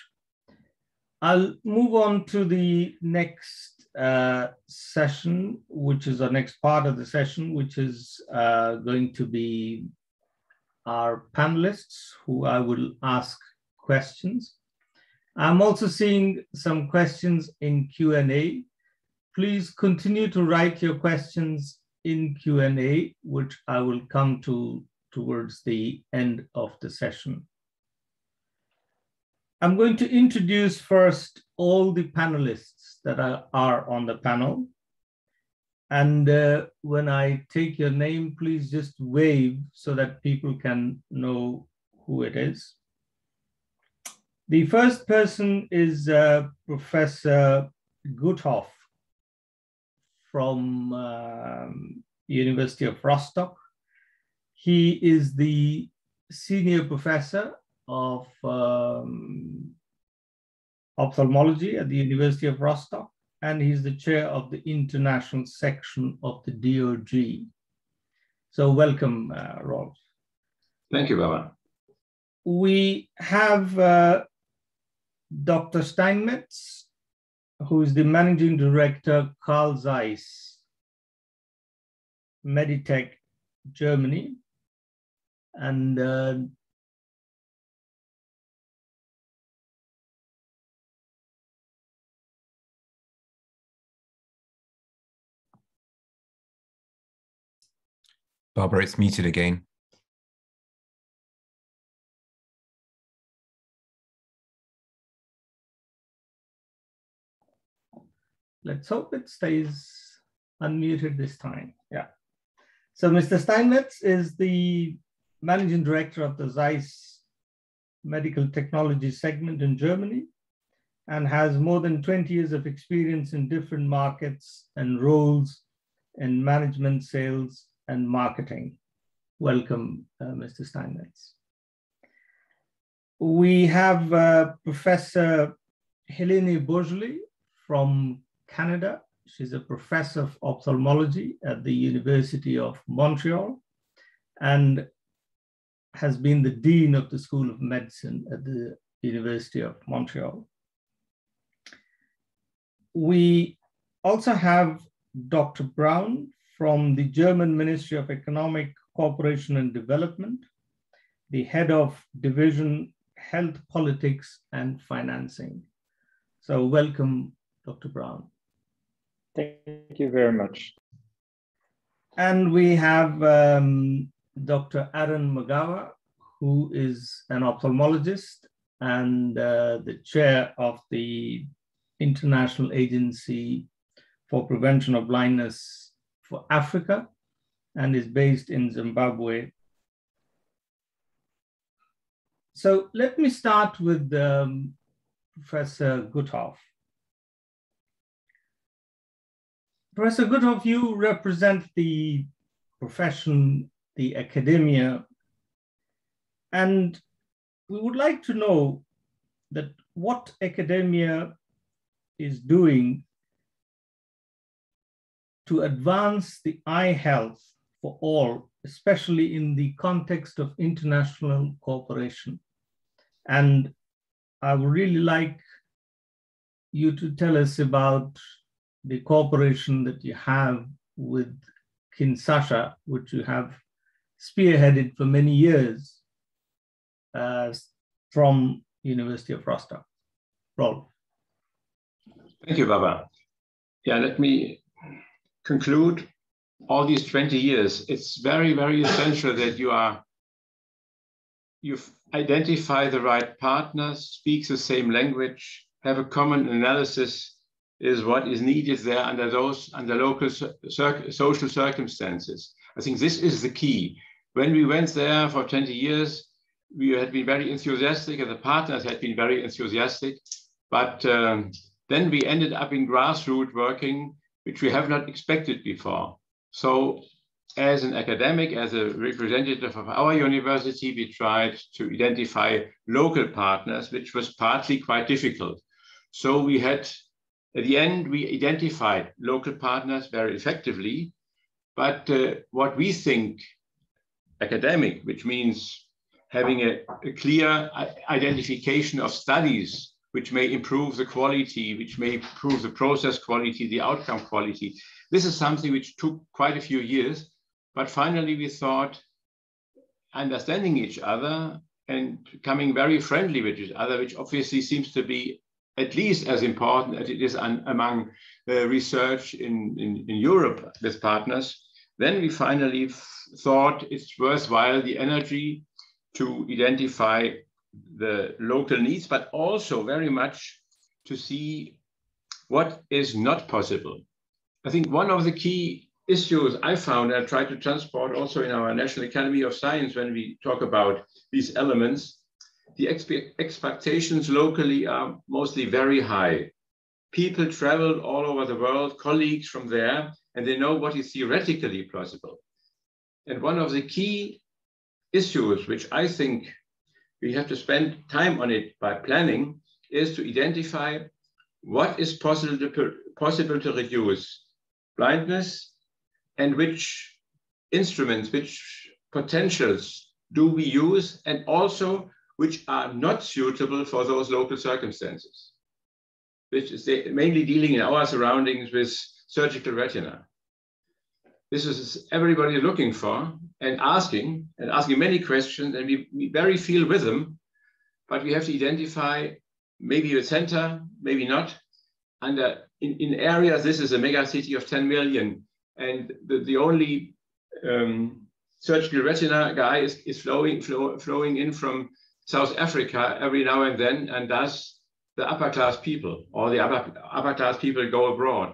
I'll move on to the next uh, session, which is our next part of the session, which is uh, going to be our panelists who I will ask questions. I'm also seeing some questions in Q&A. Please continue to write your questions in Q&A, which I will come to towards the end of the session. I'm going to introduce first all the panelists that are on the panel. And uh, when I take your name, please just wave so that people can know who it is. The first person is uh, Professor Guthoff from um, University of Rostock. He is the senior professor of um, ophthalmology at the University of Rostock and he's the chair of the international section of the DOG. So welcome, uh, Rolf. Thank you, Babar. We have uh, Dr. Steinmetz, who is the managing director, Carl Zeiss, Meditec, Germany. And uh, Babar, it's muted again. Let's hope it stays unmuted this time. Yeah. So Mr. Steinmetz is the managing director of the Zeiss Medical Technology segment in Germany and has more than 20 years of experience in different markets and roles in management, sales, and marketing. Welcome, uh, Mr. Steinmetz. We have uh, Professor Helene Boisjoly from Canada. She's a professor of ophthalmology at the University of Montreal and has been the dean of the School of Medicine at the University of Montreal. We also have Dr. Braun from the German Ministry of Economic Cooperation and Development, the head of Division Health Politics and Financing. So welcome, Dr. Braun. Thank you very much. And we have um, Dr. Aaron Magava, who is an ophthalmologist and uh, the chair of the International Agency for Prevention of Blindness for Africa and is based in Zimbabwe. So let me start with um, Professor Guthoff. Professor Guthoff, you represent the profession, the academia, and we would like to know that what academia is doing to advance the eye health for all, especially in the context of international cooperation. And I would really like you to tell us about the cooperation that you have with Kinshasa, which you have spearheaded for many years uh, from University of Rostock. Rolf. Thank you, Babar. Yeah, let me conclude all these 20 years. It's very, very essential that you are you identify the right partners, speak the same language, have a common analysis is what is needed there under those under local cir social circumstances. I think this is the key. When we went there for 20 years, we had been very enthusiastic, and the partners had been very enthusiastic. But um, then we ended up in grassroots working, which we have not expected before. So, as an academic, as a representative of our university, we tried to identify local partners, which was partly quite difficult. So we had at the end, we identified local partners very effectively, but uh, what we think academic, which means having a, a, clear identification of studies which may improve the quality, which may improve the process quality, the outcome quality. This is something which took quite a few years, but finally we thought understanding each other and becoming very friendly with each other, which obviously seems to be at least as important as it is among uh, research in, in, in, Europe with partners, then we finally thought it's worthwhile the energy to identify the local needs, but also very much to see what is not possible. I think one of the key issues I found, I try to transport also in our National Academy of Science when we talk about these elements, the expectations locally are mostly very high. People travel all over the world, colleagues from there, and they know what is theoretically possible. And one of the key issues, which I think we have to spend time on it by planning, is to identify what is possible to, possible to reduce blindness and which instruments, which potentials do we use, and also which are not suitable for those local circumstances, which is mainly dealing in our surroundings with surgical retina. This is everybody looking for and asking, and asking many questions, and we, we very feel with them, but we have to identify maybe a center, maybe not. And uh, in, in areas, this is a mega city of 10 million, and the, the only um, surgical retina guy is, is flowing, flow, flowing in from South Africa every now and then, and thus the upper class people or the upper, upper class people go abroad.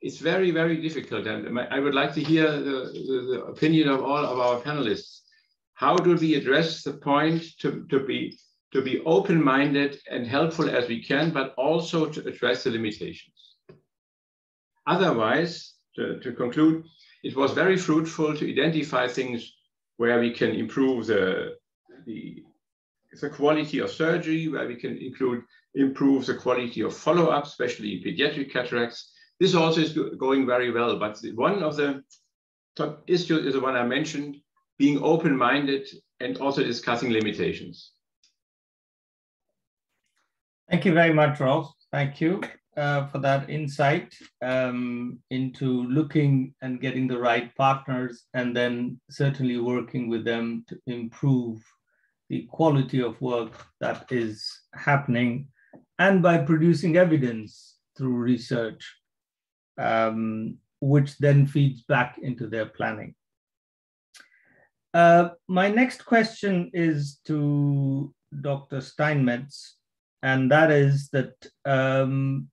It's very, very difficult. And I would like to hear the, the, the opinion of all of our panelists. How do we address the point to, to be to be open-minded and helpful as we can, but also to address the limitations. Otherwise, to, to conclude, it was very fruitful to identify things where we can improve the, the, the quality of surgery, where we can include improve the quality of follow-up, especially in pediatric cataracts. This also is going very well, but one of the top issues is the one I mentioned, being open-minded and also discussing limitations. Thank you very much, Rolf. Thank you uh, for that insight um, into looking and getting the right partners and then certainly working with them to improve the quality of work that is happening and by producing evidence through research, um, which then feeds back into their planning. Uh, my next question is to Dr. Steinmetz and that is that um,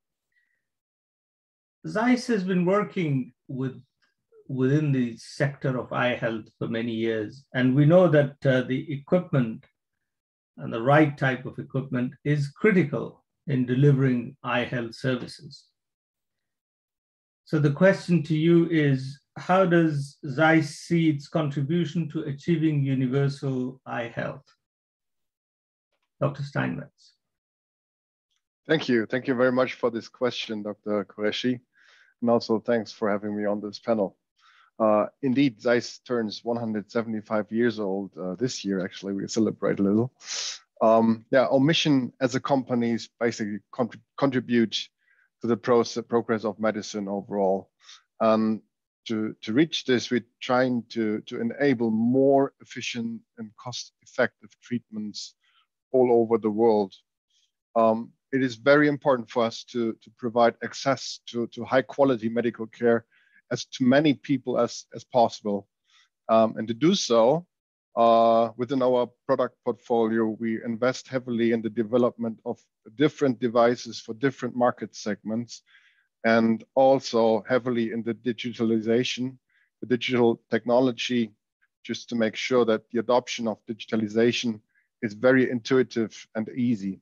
Zeiss has been working with within the sector of eye health for many years, and we know that uh, the equipment and the right type of equipment is critical in delivering eye health services. So the question to you is, how does Zeiss see its contribution to achieving universal eye health? Dr. Steinmetz. Thank you. Thank you very much for this question, Dr. Qureshi. And also thanks for having me on this panel. Uh, indeed, Zeiss turns 175 years old uh, this year. Actually, we celebrate a little. Um, yeah, our mission as a company is basically contribute the process, progress of medicine overall. Um, to, to reach this, we're trying to, to enable more efficient and cost-effective treatments all over the world. Um, it is very important for us to, to provide access to, to high quality medical care as to many people as, as possible. Um, and to do so, uh, within our product portfolio, we invest heavily in the development of different devices for different market segments and also heavily in the digitalization, the digital technology, just to make sure that the adoption of digitalization is very intuitive and easy.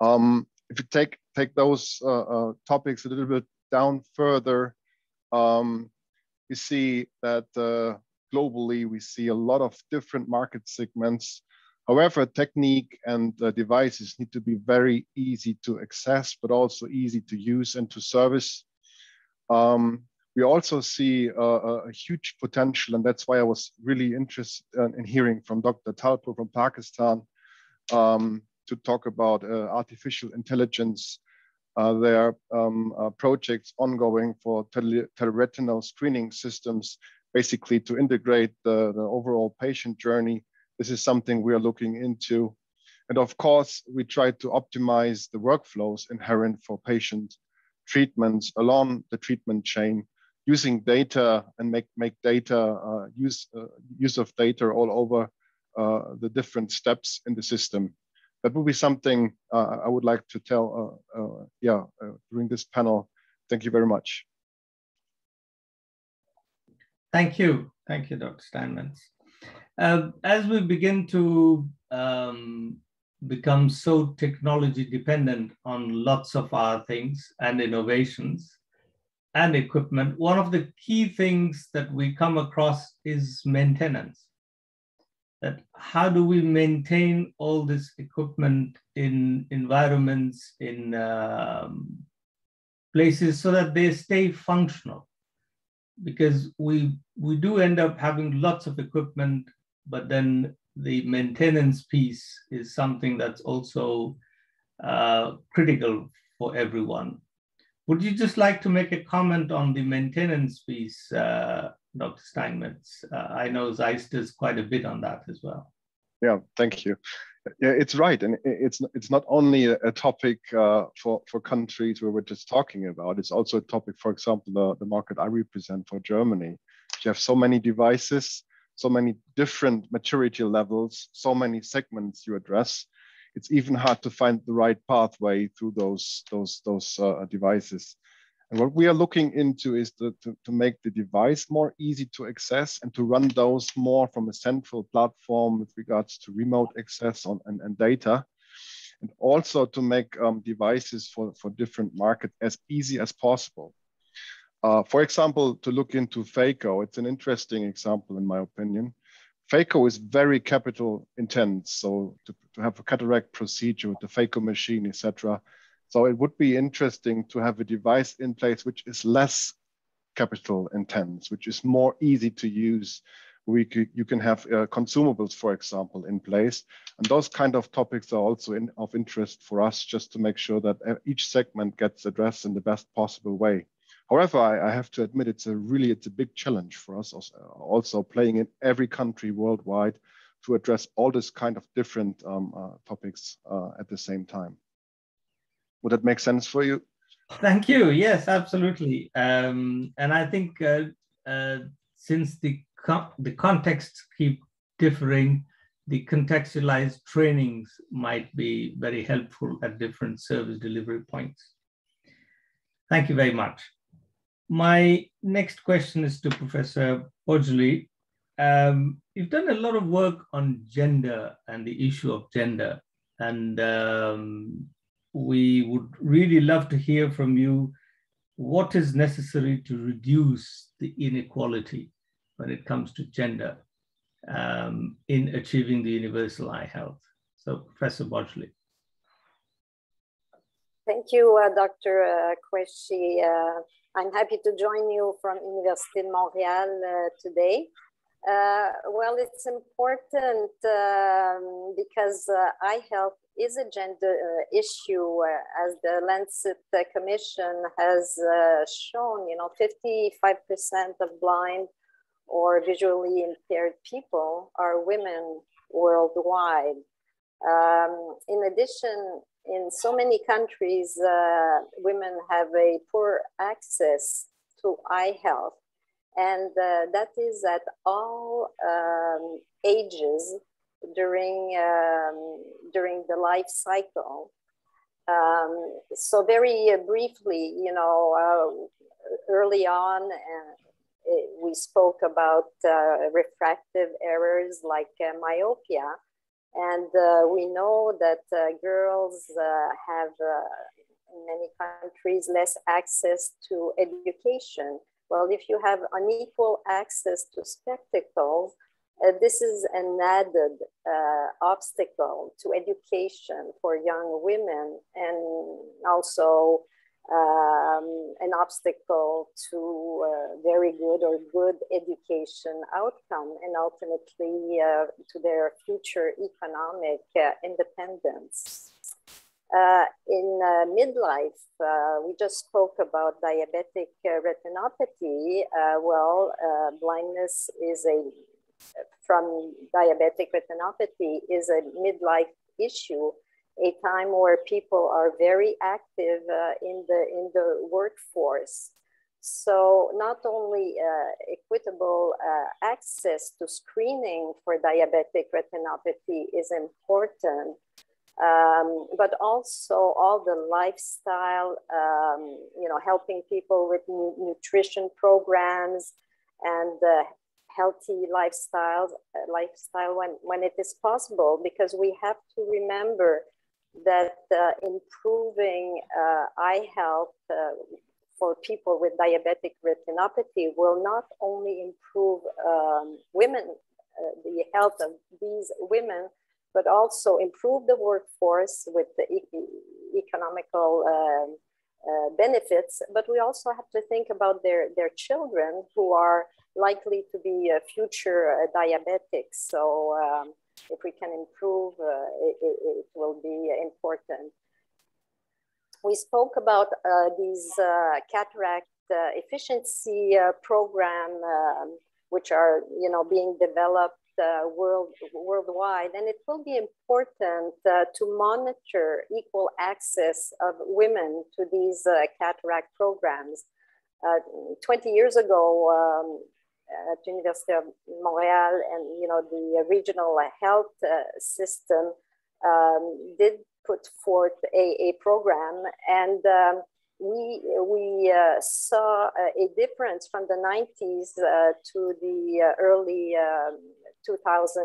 Um, if you take take those uh, uh, topics a little bit down further, um, you see that uh, globally we see a lot of different market segments. However, technique and devices need to be very easy to access, but also easy to use and to service. Um, we also see a, a, huge potential, and that's why I was really interested in hearing from Dr. Talpur from Pakistan um, to talk about uh, artificial intelligence. Uh, there are um, uh, projects ongoing for tele teleretinal screening systems, basically to integrate the, the overall patient journey. This is something we are looking into. And of course, we try to optimize the workflows inherent for patient treatments along the treatment chain using data and make, make data uh, use, uh, use of data all over uh, the different steps in the system that would be something uh, I would like to tell, uh, uh, yeah, during this panel. Thank you very much. Thank you. Thank you, Dr. Steinmetz. Uh, as we begin to um, become so technology dependent on lots of our things and innovations and equipment, one of the key things that we come across is maintenance that how do we maintain all this equipment in environments, in um, places so that they stay functional? Because we, we do end up having lots of equipment, but then the maintenance piece is something that's also uh, critical for everyone. Would you just like to make a comment on the maintenance piece, uh, Dr. Steinmetz? Uh, I know Zeiss does quite a bit on that as well. Yeah, thank you. Yeah, it's right, and it's it's not only a topic uh, for for countries where we're just talking about. It's also a topic, for example, the, the market I represent for Germany. You have so many devices, so many different maturity levels, so many segments you address. It's even hard to find the right pathway through those those those uh, devices. And what we are looking into is to, to, to, make the device more easy to access and to run those more from a central platform with regards to remote access on, and, and data. And also to make um, devices for, for different markets as easy as possible. Uh, for example, to look into phaco, it's an interesting example in my opinion. Phaco is very capital intense. So to, to have a cataract procedure with the phaco machine, etc., so it would be interesting to have a device in place which is less capital intense, which is more easy to use. We you can have uh, consumables, for example, in place. And those kind of topics are also in, of interest for us just to make sure that uh, each segment gets addressed in the best possible way. However, I, I have to admit it's a really, it's a big challenge for us also, also playing in every country worldwide to address all this kind of different um, uh, topics uh, at the same time. Would that make sense for you? Thank you. Yes, absolutely. Um, and I think uh, uh, since the co the contexts keep differing, the contextualized trainings might be very helpful at different service delivery points. Thank you very much. My next question is to Professor Boisjoly. Um, you've done a lot of work on gender and the issue of gender. And um, we would really love to hear from you what is necessary to reduce the inequality when it comes to gender um, in achieving the universal eye health. So, Professor Boisjoly. Thank you, uh, Dr. Uh, Qureshi. Uh, I'm happy to join you from Université de Montréal uh, today. Uh, well, it's important um, because uh, eye health is a gender uh, issue, uh, as the Lancet uh, Commission has uh, shown. You know, 55% of blind or visually impaired people are women worldwide. Um, in addition, in so many countries, women have a poor access to eye health and uh, that is at all um, ages during um, during the life cycle. Um, so very uh, briefly, you know, uh, early on, uh, we spoke about refractive errors like myopia, and we know that girls have in many countries less access to education well, if you have unequal access to spectacles, uh, this is an added uh, obstacle to education for young women and also um, an obstacle to uh, very good or good education outcome and ultimately uh, to their future economic uh, independence. Uh, in midlife, we just spoke about diabetic retinopathy. Well, blindness is a, from diabetic retinopathy is a midlife issue, a time where people are very active in, the, in the workforce. So not only equitable access to screening for diabetic retinopathy is important, um, but also all the lifestyle, um, you know, helping people with nutrition programs and uh, healthy lifestyles, uh, lifestyle when, when it is possible, because we have to remember that uh, improving uh, eye health uh, for people with diabetic retinopathy will not only improve um, women, uh, the health of these women, but also improve the workforce with the e economical um, uh, benefits. But we also have to think about their, their children who are likely to be future uh, diabetics. So um, if we can improve, uh, it, it, will be important. We spoke about uh, these cataract efficiency program, um, which are you know being developed uh, world, worldwide. And it will be important uh, to monitor equal access of women to these uh, cataract programs. 20 years ago, um, at University of Montreal and you know the regional health uh, system um, did put forth a, a program and um, we, we uh, saw a difference from the 90s uh, to the early um, 2000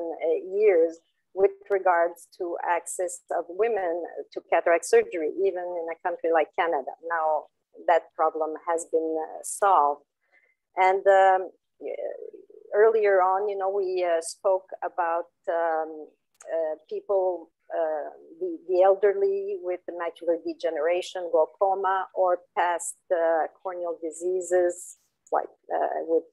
years with regards to access of women to cataract surgery, even in a country like Canada. Now that problem has been uh, solved. And um, earlier on, you know, we uh, spoke about um, uh, people, uh, the, the elderly with macular degeneration, glaucoma, or past uh, corneal diseases like uh, with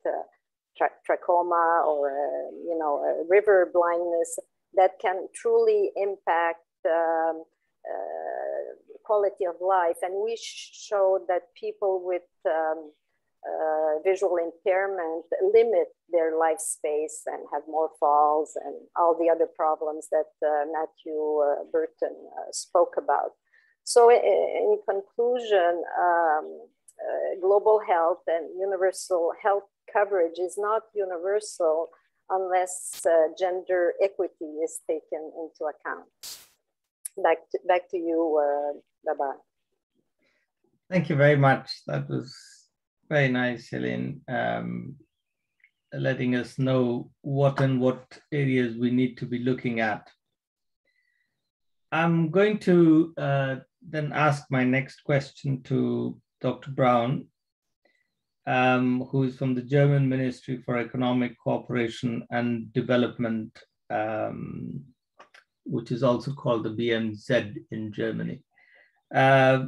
tra trachoma or, uh, you know, river blindness that can truly impact um, uh, quality of life. And we showed that people with um, uh, visual impairment limit their life space and have more falls and all the other problems that uh, Matthew uh, Burton uh, spoke about. So in, in conclusion, um, uh, global health and universal health coverage is not universal unless gender equity is taken into account. Back to, back to you, Babar. Thank you very much. That was very nice, Hélène, um, letting us know what and what areas we need to be looking at. I'm going to uh, then ask my next question to Dr. Braun, um, who is from the German Ministry for Economic Cooperation and Development, um, which is also called the BMZ in Germany. Uh,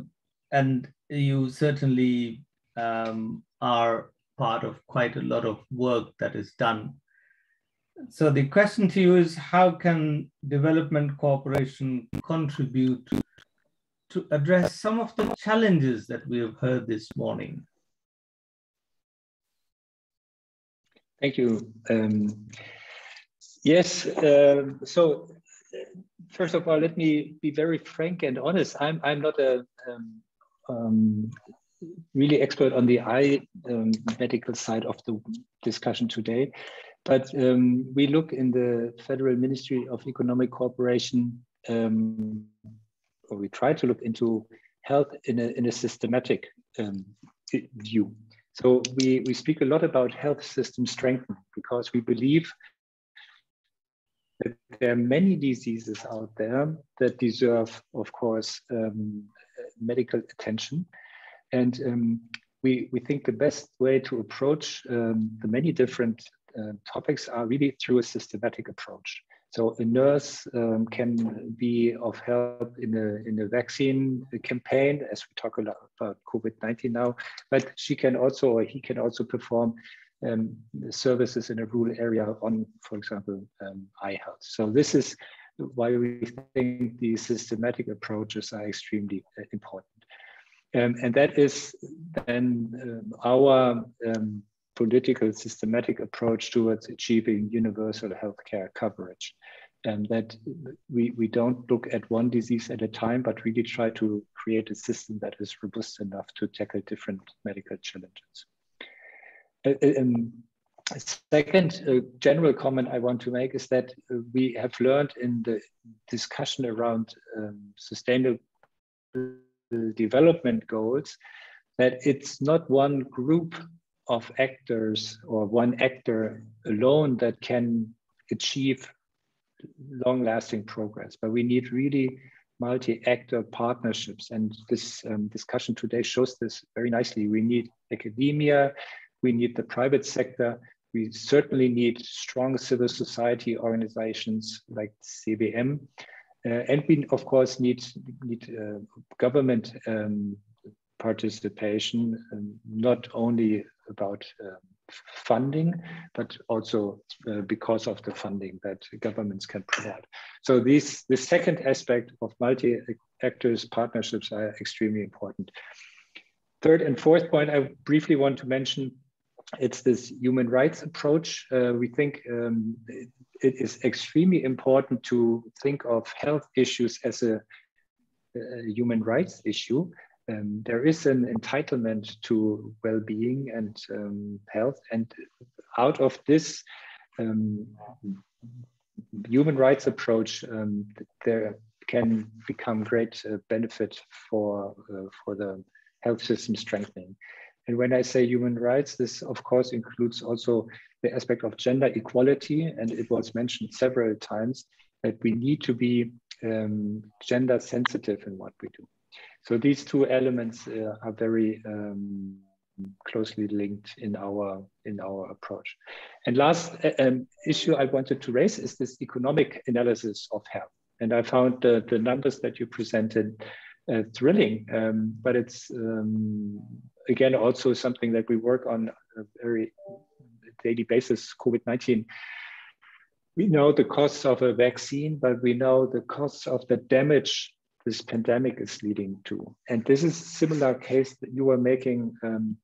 and you certainly um, are part of quite a lot of work that is done. So the question to you is, how can development cooperation contribute to address some of the challenges that we have heard this morning? Thank you. Um, yes, uh, so first of all, let me be very frank and honest. I'm, I'm not a um, um, really expert on the eye um, medical side of the discussion today, but um, we look in the Federal Ministry of Economic Cooperation, um, or we try to look into health in a, in a systematic view. So we, we speak a lot about health system strengthening because we believe that there are many diseases out there that deserve, of course, um, medical attention. And um, we, we think the best way to approach um, the many different uh, topics are really through a systematic approach. So a nurse um, can be of help in a, in a vaccine campaign, as we talk a lot about COVID-19 now, but she can also, or he can also perform um, services in a rural area on, for example, um, eye health. So this is why we think these systematic approaches are extremely uh, important. Um, and that is then um, our um, political systematic approach towards achieving universal healthcare coverage. And that we, we don't look at one disease at a time, but really try to create a system that is robust enough to tackle different medical challenges. Um, second uh, general comment I want to make is that uh, we have learned in the discussion around um, sustainable development goals that it's not one group of actors or one actor alone that can achieve long lasting progress, but we need really multi-actor partnerships. And this um, discussion today shows this very nicely. We need academia, we need the private sector, we certainly need strong civil society organizations like CBM. Uh, and we, of course, need, need uh, government um, participation, um, not only about uh, funding, but also uh, because of the funding that governments can provide. So these, the second aspect of multi-actors partnerships are extremely important. Third and fourth point I briefly want to mention, it's this human rights approach. Uh, we think um, it, it is extremely important to think of health issues as a, a human rights issue um, there is an entitlement to well-being and um, health, and out of this um, human rights approach, um, there can become great uh, benefit for uh, for the health system strengthening. And when I say human rights, this of course includes also the aspect of gender equality, and it was mentioned several times that we need to be um, gender sensitive in what we do. So these two elements uh, are very um, closely linked in our in our approach. And last uh, um, issue I wanted to raise is this economic analysis of health. And I found the, the numbers that you presented uh, thrilling, um, but it's um, again also something that we work on a very daily basis. COVID nineteen. We know the costs of a vaccine, but we know the costs of the damage this pandemic is leading to. And this is a similar case that you were making um,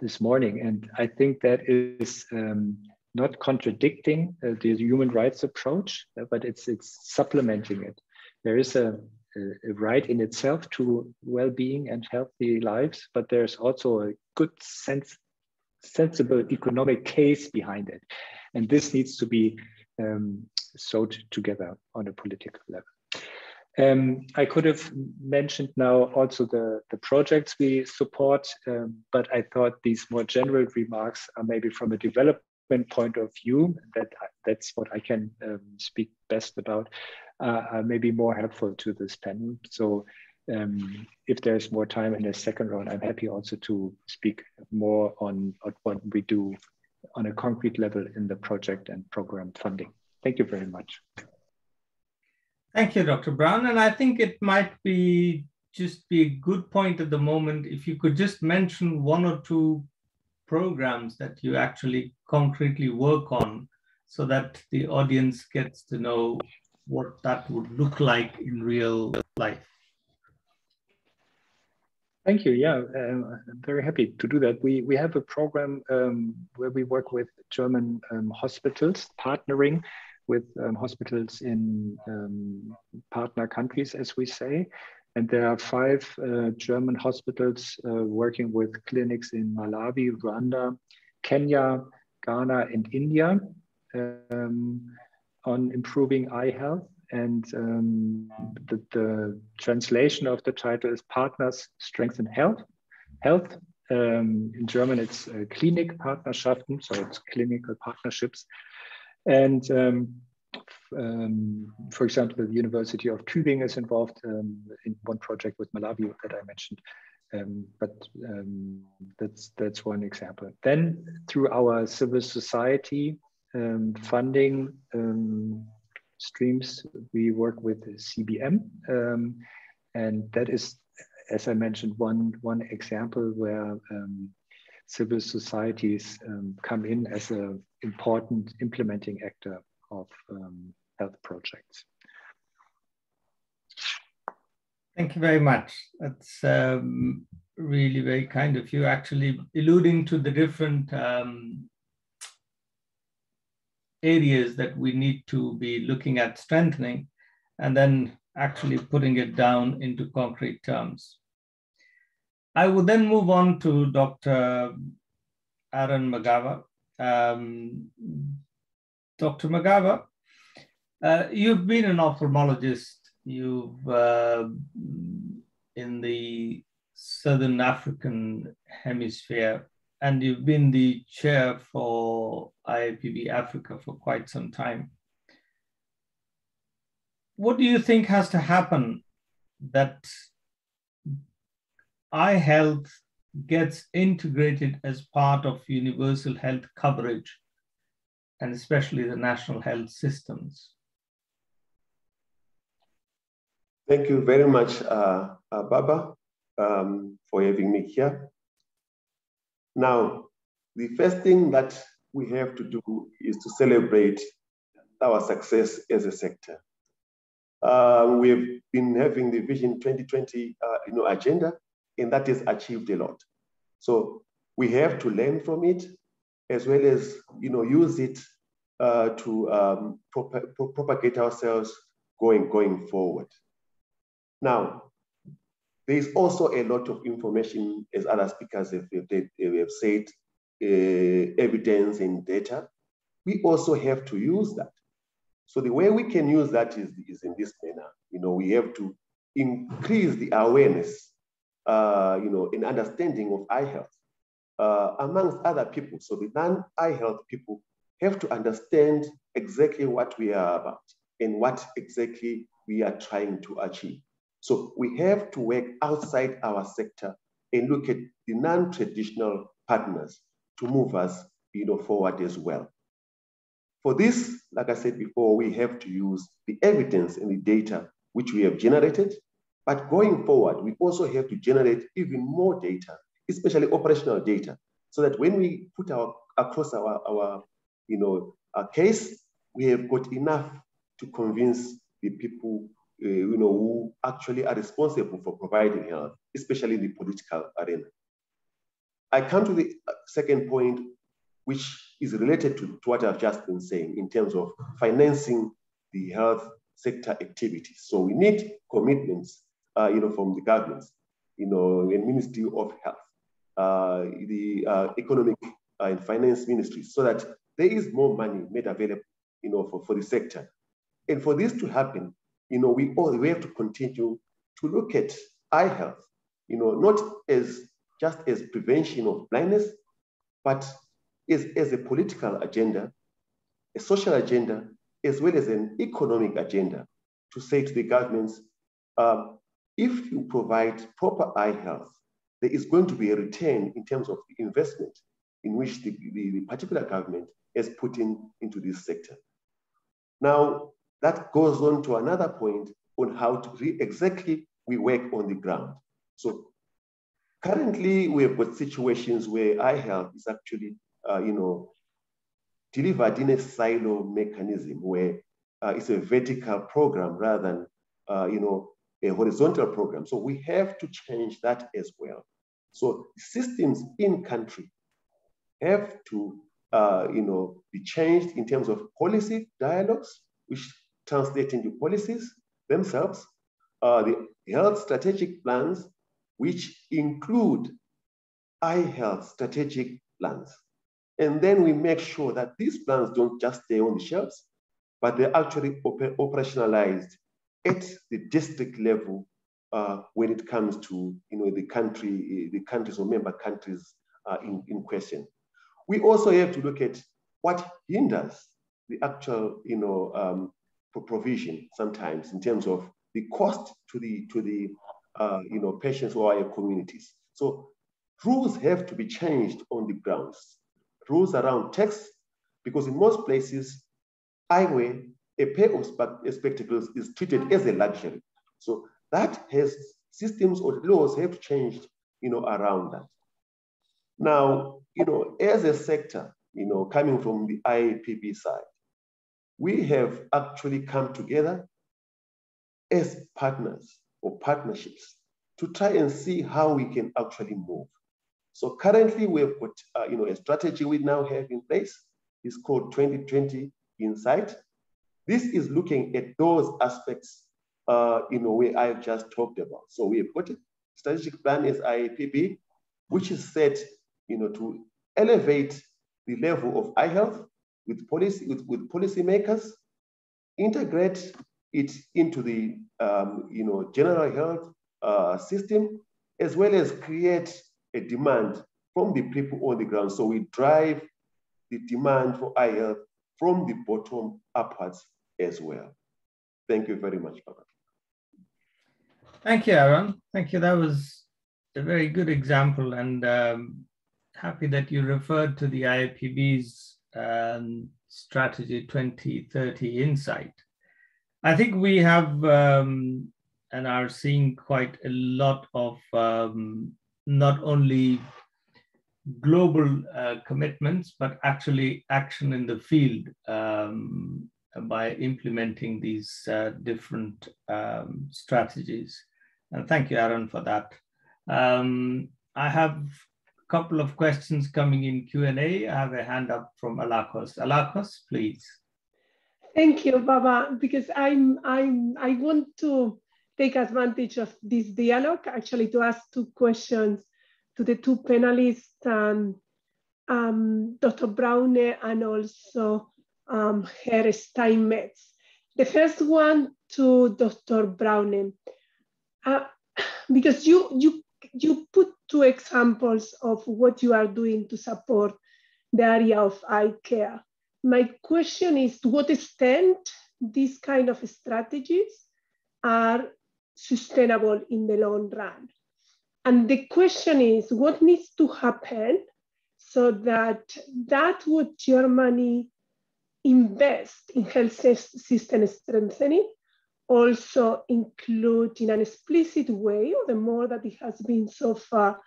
this morning. And I think that is um, not contradicting uh, the human rights approach, but it's, it's supplementing it. There is a, a, right in itself to well-being and healthy lives, but there's also a good sense, sensible economic case behind it. And this needs to be um, sewed together on a political level. Um, I could have mentioned now also the, the projects we support, um, but I thought these more general remarks are maybe from a development point of view, that that's what I can um, speak best about, uh, maybe more helpful to this panel. So um, if there's more time in the second round, I'm happy also to speak more on, on what we do on a concrete level in the project and program funding. Thank you very much. Thank you, Dr. Braun. And I think it might be just be a good point at the moment if you could just mention one or two programs that you actually concretely work on so that the audience gets to know what that would look like in real life. Thank you. Yeah, uh, I'm very happy to do that. We we have a program um, where we work with German um, hospitals, partnering with um, hospitals in um, partner countries, as we say. And there are five uh, German hospitals uh, working with clinics in Malawi, Rwanda, Kenya, Ghana, and India um, on improving eye health. And um, the, the, translation of the title is Partners Strengthen Health. Health. Um, in German, it's uh, Klinikpartnerschaften, so it's clinical partnerships and um, um, for example, the University of Tübingen is involved um, in one project with Malawi that I mentioned. Um, but um, that's that's one example. Then through our civil society um, funding streams, we work with CBM, and that is, as I mentioned, one one example where civil societies um, come in as an important implementing actor of um, health projects. Thank you very much. That's um, really very kind of you, actually alluding to the different um, areas that we need to be looking at strengthening and then actually putting it down into concrete terms. I will then move on to Dr. Aaron Magava. Um, Dr. Magava, uh, you've been an ophthalmologist. You've uh, in the Southern African hemisphere, and you've been the chair for IAPB Africa for quite some time. What do you think has to happen that eye health gets integrated as part of universal health coverage and especially the national health systems. Thank you very much, uh, uh, Babar, um, for having me here. Now, the first thing that we have to do is to celebrate our success as a sector. Uh, we've been having the Vision 2020 uh, you know, agenda, and that has achieved a lot. So we have to learn from it, as well as you know, use it uh, to um, prop propagate ourselves going, going forward. Now, there is also a lot of information, as other speakers have, have said, uh, evidence and data. We also have to use that. So the way we can use that is, is in this manner. You know, we have to increase the awareness, uh, you know, in understanding of eye health uh, amongst other people. So the non-eye health people have to understand exactly what we are about and what exactly we are trying to achieve. So we have to work outside our sector and look at the non-traditional partners to move us you know, forward as well. For this, like I said before, we have to use the evidence and the data which we have generated. But going forward, we also have to generate even more data, especially operational data, so that when we put our across our, our you know, our case, we have got enough to convince the people uh, you know, who actually are responsible for providing health, especially in the political arena. I come to the second point, which is related to, to what I've just been saying in terms of financing the health sector activities. So we need commitments, uh, you know, from the governments, you know, the Ministry of Health, uh, the uh, Economic and Finance Ministry, so that there is more money made available, you know, for, for the sector. And for this to happen, you know, we all we have to continue to look at eye health, you know, not as just as prevention of blindness, but as, as a political agenda, a social agenda, as well as an economic agenda to say to the governments, um, if you provide proper eye health, there is going to be a return in terms of the investment in which the, the, the particular government has put in into this sector. Now, that goes on to another point on how to exactly we work on the ground. So currently we have got situations where eye health is actually, uh, you know, delivered in a silo mechanism where uh, it's a vertical program rather than, uh, you know, a horizontal program. So we have to change that as well. So systems in country have to, uh, you know, be changed in terms of policy dialogues, which translate into policies themselves, uh, the health strategic plans, which include eye health strategic plans. And then we make sure that these plans don't just stay on the shelves, but they're actually op operationalized at the district level uh, when it comes to you know, the country, the countries or member countries uh, in, in question. We also have to look at what hinders the actual you know, um, provision sometimes in terms of the cost to the to the uh, you know patients or our communities. So rules have to be changed on the grounds. Rules around tax, because in most places, eyewear, a pair of spectacles is treated as a luxury. So that has systems or laws have changed, you know, around that. Now, you know, as a sector, you know, coming from the IAPB side, we have actually come together as partners or partnerships to try and see how we can actually move. So currently we've got uh, you know, a strategy we now have in place. It's called 2020 Insight. This is looking at those aspects uh, in a way I've just talked about. So we have got a strategic plan as IAPB, which is set you know, to elevate the level of eye health with policy with, with policymakers, integrate it into the um, you know general health uh, system, as well as create a demand from the people on the ground. So we drive the demand for eye health from the bottom upwards as well. Thank you very much, Babar. Thank you, Aaron. Thank you. That was a very good example and um, happy that you referred to the IAPB's um, strategy 2030 insight. I think we have um, and are seeing quite a lot of um, not only global uh, commitments, but actually action in the field um, by implementing these uh, different um, strategies. And thank you, Aaron, for that. Um, I have couple of questions coming in Q&A. I have a hand up from Alarcos. Alarcos, please. Thank you, Babar, because I'm, I'm, I want to take advantage of this dialogue, actually to ask two questions to the two panelists, um, um, Dr. Braun and also um, Herr Steinmetz. The first one to Dr. Braun, uh, because you, you, you put two examples of what you are doing to support the area of eye care. My question is to what extent these kind of strategies are sustainable in the long run? And the question is, what needs to happen so that that what Germany invest in health system strengthening also include in an explicit way, or the more that it has been so far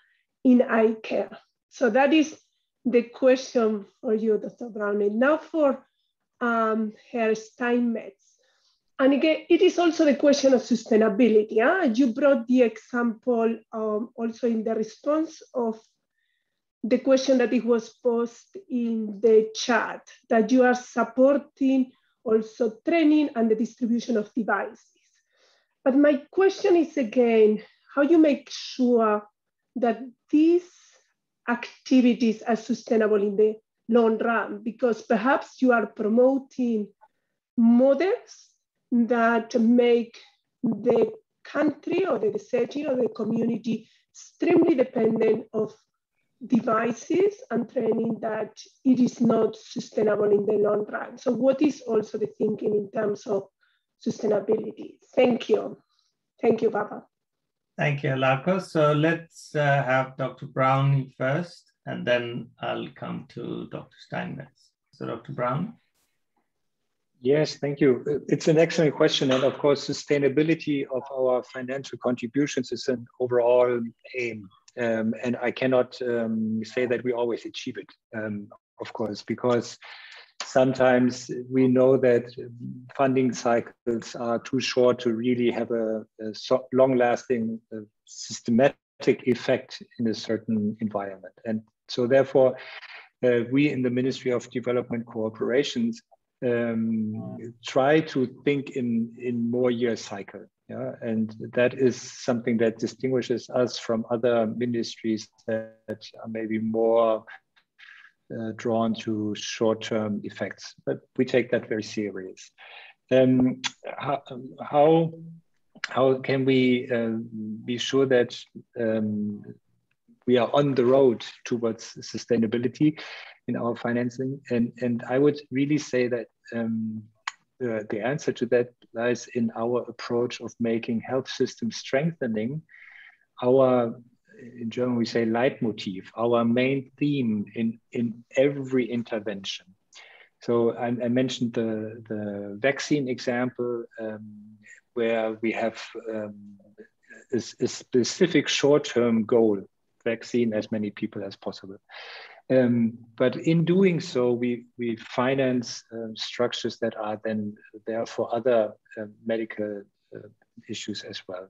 in eye care. So that is the question for you, Dr. Braun. And now for um, Herr Steinmetz. And again, it is also the question of sustainability. Huh? You brought the example um, also in the response of the question that it was posed in the chat, that you are supporting also training and the distribution of devices. But my question is again, how you make sure that these activities are sustainable in the long run, because perhaps you are promoting models that make the country or the setting or the community extremely dependent of devices and training that it is not sustainable in the long run. So what is also the thinking in terms of sustainability? Thank you. Thank you, Babar. Thank you, Lako. So let's uh, have Dr. Braun first, and then I'll come to Dr. Steinmetz. So Dr. Braun. Yes, thank you. It's an excellent question. And of course, sustainability of our financial contributions is an overall aim. Um, and I cannot um, say that we always achieve it, um, of course, because sometimes we know that funding cycles are too short to really have a, a so long lasting, uh, systematic effect in a certain environment. And so, therefore, uh, we in the Ministry of Development Cooperations um, try to think in in more year cycle yeah and that is something that distinguishes us from other ministries that are maybe more uh, drawn to short-term effects but we take that very serious um, how, how how can we uh, be sure that um, we are on the road towards sustainability in our financing. And, and I would really say that um, the, the answer to that lies in our approach of making health system strengthening our in German we say leitmotif, our main theme in, in every intervention. So I, I mentioned the, the vaccine example um, where we have um, a, a, specific short-term goal, vaccine as many people as possible. Um, but in doing so, we, we finance um, structures that are then there for other uh, medical uh, issues as well.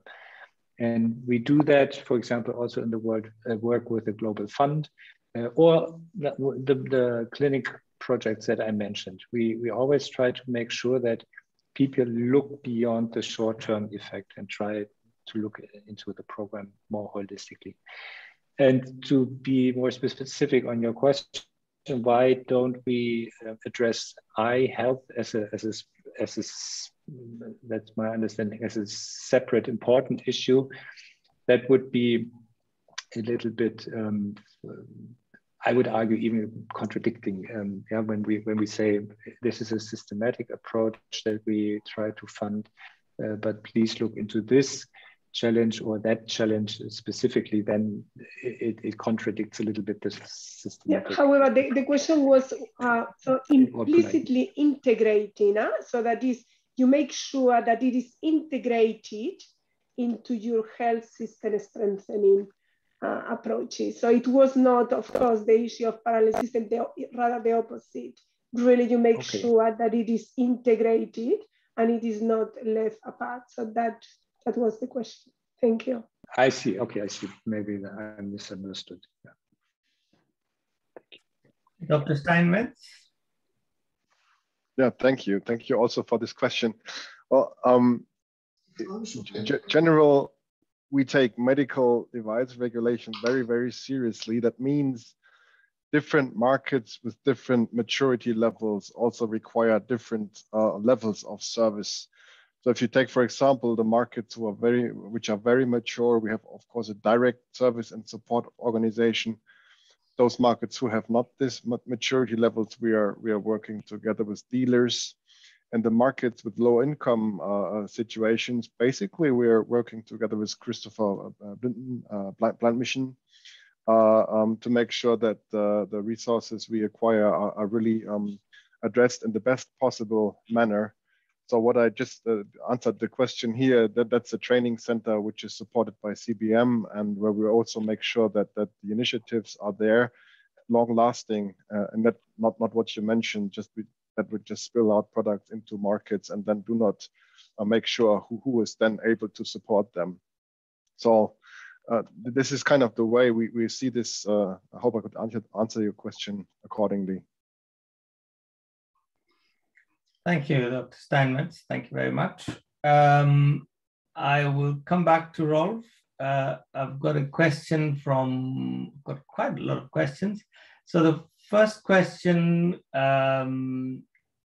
And we do that, for example, also in the world, uh, work with the Global Fund uh, or the, the, the, clinic projects that I mentioned. We, we always try to make sure that people look beyond the short-term effect and try to look into the program more holistically. And to be more specific on your question, why don't we uh, address eye health as a, as a, as a, that's my understanding, as a separate important issue? That would be a little bit, um, I would argue, even contradicting. Um, yeah, when we when we say this is a systematic approach that we try to fund, uh, but please look into this challenge or that challenge specifically, then it, it contradicts a little bit the system. Yeah, however, the, the question was uh, so implicitly integrating, uh, so that is, you make sure that it is integrated into your health system strengthening uh, approaches. So it was not, of course, the issue of parallel system, the, rather the opposite. Really, you make okay. sure that it is integrated and it is not left apart. So that that was the question. Thank you. I see. Okay, I see. Maybe I misunderstood. Yeah. Dr. Steinmetz? Yeah, thank you. Thank you also for this question. Well, um, general, we take medical device regulation very, very seriously. That means different markets with different maturity levels also require different uh, levels of service. So if you take, for example, the markets who are very, which are very mature, we have of course a direct service and support organization those markets who have not this maturity levels, we are we are working together with dealers, and the markets with low income uh, uh situations. Basically, we are working together with Christoffel uh, Blinton, uh, Blind, Blind Mission, uh, um, to make sure that uh, the resources we acquire are, are really um, addressed in the best possible manner so what I just uh, answered the question here, that that's a training center which is supported by CBM and where we also make sure that, that the initiatives are there, long lasting, uh, and that not, not what you mentioned, just be, that would just spill out products into markets and then do not uh, make sure who, who is then able to support them. So uh, this is kind of the way we, we see this. Uh, I hope I could answer, answer your question accordingly. Thank you, Dr. Steinmetz. Thank you very much. Um, I will come back to Rolf. Uh, I've got a question from, got quite a lot of questions. So the first question, um,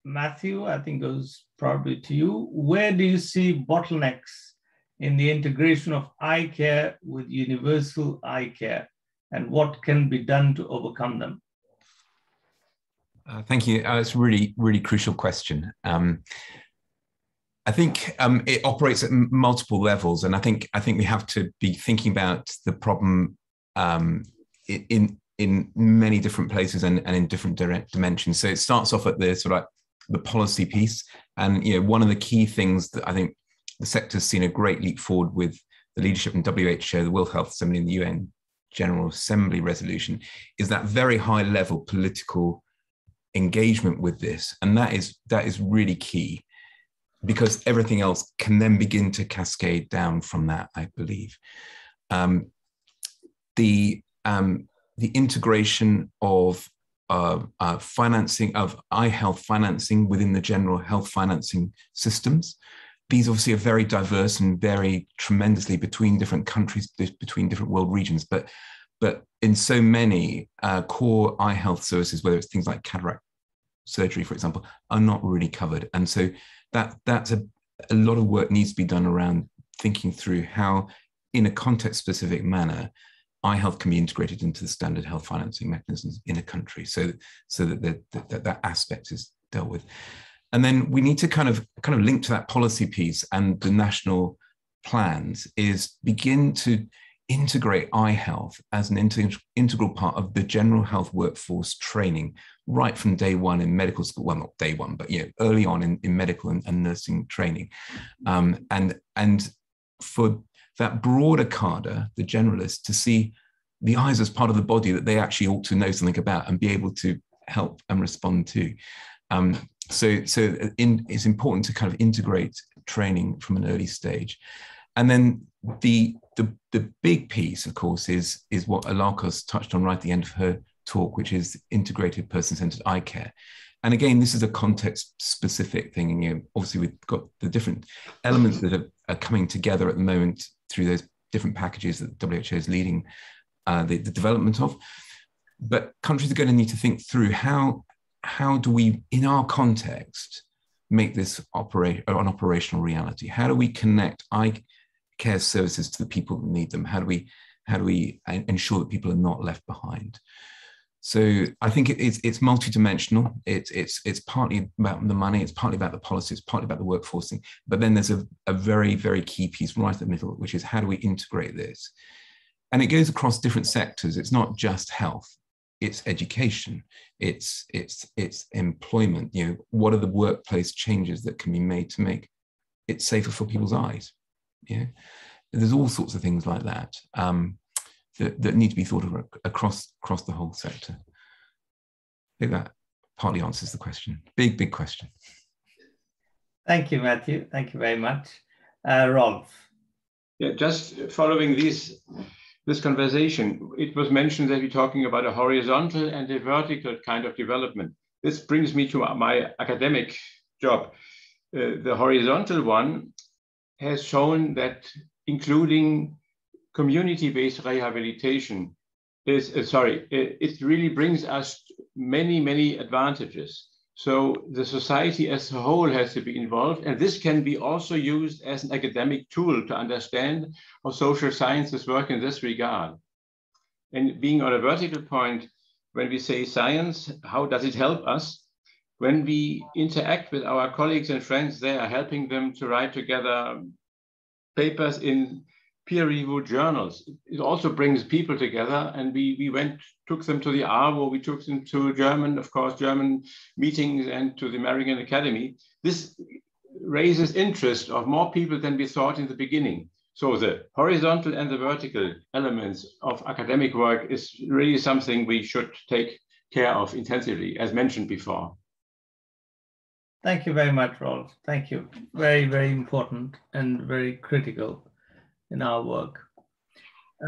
Matthew, I think goes probably to you. Where do you see bottlenecks in the integration of eye care with universal eye care? And what can be done to overcome them? Uh, thank you. Uh, it's a really, really crucial question. Um, I think um, it operates at multiple levels, and I think I think we have to be thinking about the problem um, in in many different places and, and in different dimensions. So it starts off at the sort of the policy piece, and you know one of the key things that I think the sector's seen a great leap forward with the leadership in WHO, the World Health Assembly, and the UN General Assembly resolution is that very high level political engagement with this. And that is that is really key because everything else can then begin to cascade down from that i believe. Um, the um, the integration of uh, uh, financing of eye health financing within the general health financing systems. These obviously are very diverse and vary tremendously between different countries between different world regions but but in so many uh, core eye health services, whether it's things like cataract surgery, for example, are not really covered. And so that that's a, a lot of work needs to be done around thinking through how, in a context specific manner, eye health can be integrated into the standard health financing mechanisms in a country so, so that, the, that that aspect is dealt with. And then we need to kind of kind of link to that policy piece and the national plans is begin to integrate eye health as an integral part of the general health workforce training right from day one in medical school well not day one but you know early on in, in medical and, and nursing training. Um, and and for that broader cadre the generalists to see the eyes as part of the body that they actually ought to know something about and be able to help and respond to. Um, so so in, it's important to kind of integrate training from an early stage. And then the, the, the big piece, of course, is, is what Alarcos touched on right at the end of her talk, which is integrated person-centered eye care. And again, this is a context-specific thing. And you know, obviously, we've got the different elements that are, are, coming together at the moment through those different packages that WHO is leading uh, the, the development of. But countries are going to need to think through how how do we, in our context, make this operate an operational reality? How do we connect eye care services to the people that need them? How do we how do we ensure that people are not left behind? So I think it's it's multidimensional. It's it's it's partly about the money, it's partly about the policy, it's partly about the workforce thing. But then there's a, a very, very key piece right at the middle, which is how do we integrate this? And it goes across different sectors. It's not just health, it's education, it's it's it's employment. You know, what are the workplace changes that can be made to make it safer for people's eyes? Yeah, there's all sorts of things like that. Um, that, that need to be thought of across, across the whole sector. I think that partly answers the question. Big, big question. Thank you, Matthew. Thank you very much. Uh, Rolf. Yeah, just following this, this conversation, it was mentioned that we're talking about a horizontal and a vertical kind of development. This brings me to my academic job. Uh, the horizontal one has shown that including community-based rehabilitation is, uh, sorry, it, it really brings us many, many advantages. So the society as a whole has to be involved, and this can be also used as an academic tool to understand how social sciences work in this regard. And being on a vertical point, when we say science, how does it help us? When we interact with our colleagues and friends, they are helping them to write together papers in peer-reviewed journals. It also brings people together, and we we went took them to the ARVO, we took them to German, of course, German meetings, and to the American Academy. This raises interest of more people than we thought in the beginning. So the horizontal and the vertical elements of academic work is really something we should take care of intensively, as mentioned before. Thank you very much, Rolf. Thank you. Very, very important and very critical in our work.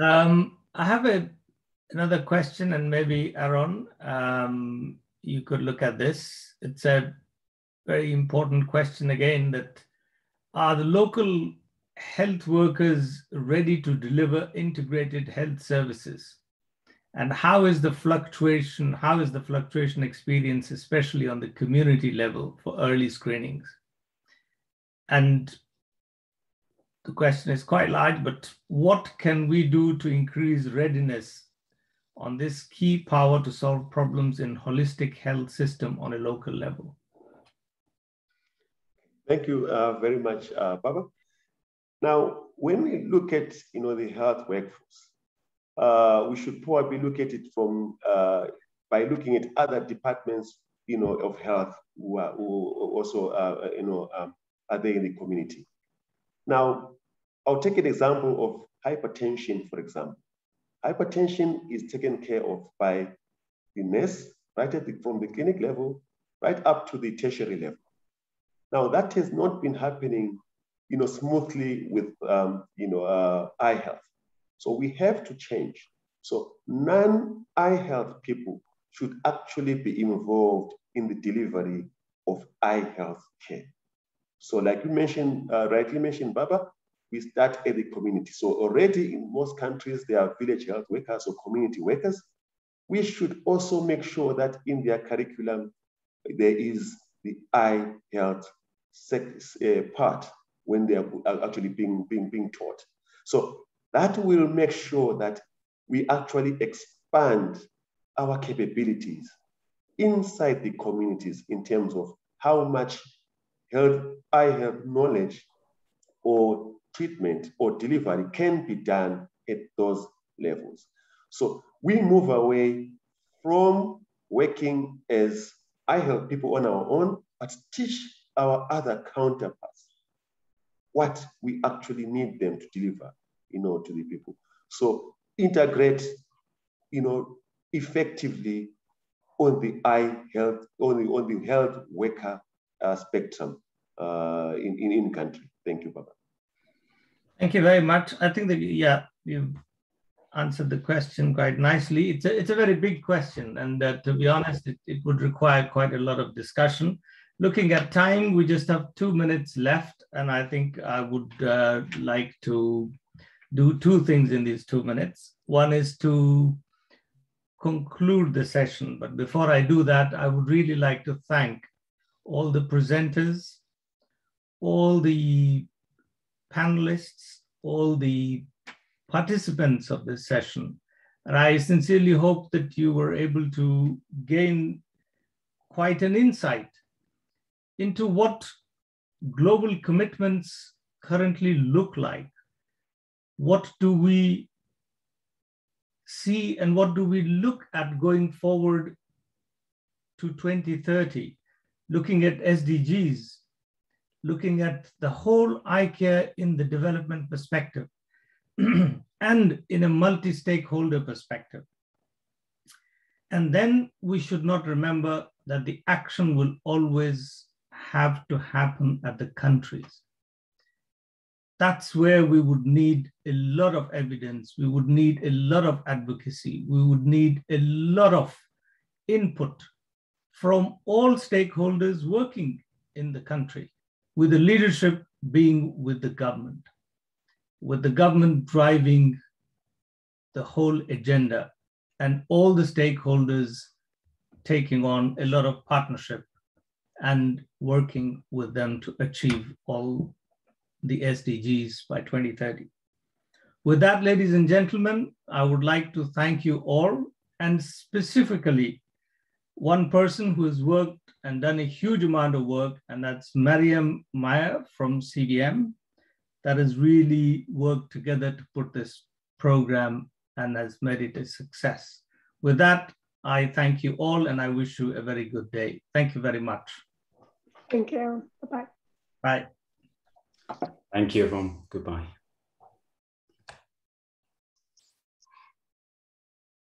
Um, I have a, another question, and maybe Aaron, um, you could look at this. It's a very important question again that are the local health workers ready to deliver integrated health services? And how is the fluctuation, how is the fluctuation experience, especially on the community level for early screenings? And the question is quite large, but what can we do to increase readiness on this key power to solve problems in holistic health system on a local level? Thank you uh, very much, uh, Babar. Now, when we look at you know the health workforce, uh, we should probably look at it from uh, by looking at other departments you know of health who, are, who also uh, you know um, are there in the community. Now, I'll take an example of hypertension, for example. Hypertension is taken care of by the nurse, right at the, from the clinic level, right up to the tertiary level. Now, that has not been happening, you know, smoothly with, um, you know, uh, eye health. So we have to change. So non-eye health people should actually be involved in the delivery of eye health care. So like you mentioned, uh, rightly mentioned, Babar, we start at the community. So already in most countries, there are village health workers or community workers. We should also make sure that in their curriculum, there is the eye health sex, uh, part when they are actually being, being, being taught. So that will make sure that we actually expand our capabilities inside the communities in terms of how much health, eye health knowledge or treatment or delivery can be done at those levels. So we move away from working as eye health people on our own, but teach our other counterparts what we actually need them to deliver, you know, to the people. So integrate, you know, effectively on the eye health, on the, on the health worker uh, spectrum uh, in, in, in country. Thank you, Babar. Thank you very much. I think that, yeah, you've answered the question quite nicely. It's a, it's a very big question. And uh, to be honest, it, it would require quite a lot of discussion. Looking at time, we just have two minutes left. And I think I would uh, like to do two things in these two minutes. One is to conclude the session. But before I do that, I would really like to thank all the presenters, all the panelists, all the participants of this session. And I sincerely hope that you were able to gain quite an insight into what global commitments currently look like. What do we see and what do we look at going forward to 2030? looking at SDGs, looking at the whole eye care in the development perspective. and in a multi-stakeholder perspective. And then we should not remember that the action will always have to happen at the countries. That's where we would need a lot of evidence. We would need a lot of advocacy. We would need a lot of input from all stakeholders working in the country, with the leadership being with the government, with the government driving the whole agenda and all the stakeholders taking on a lot of partnership and working with them to achieve all the SDGs by 2030. With that, ladies and gentlemen, I would like to thank you all and specifically one person who has worked and done a huge amount of work, and that's Mariam Meyer from CBM, that has really worked together to put this program and has made it a success. With that, I thank you all and I wish you a very good day. Thank you very much. Thank you. Bye-bye. Bye. Thank you, everyone. Goodbye.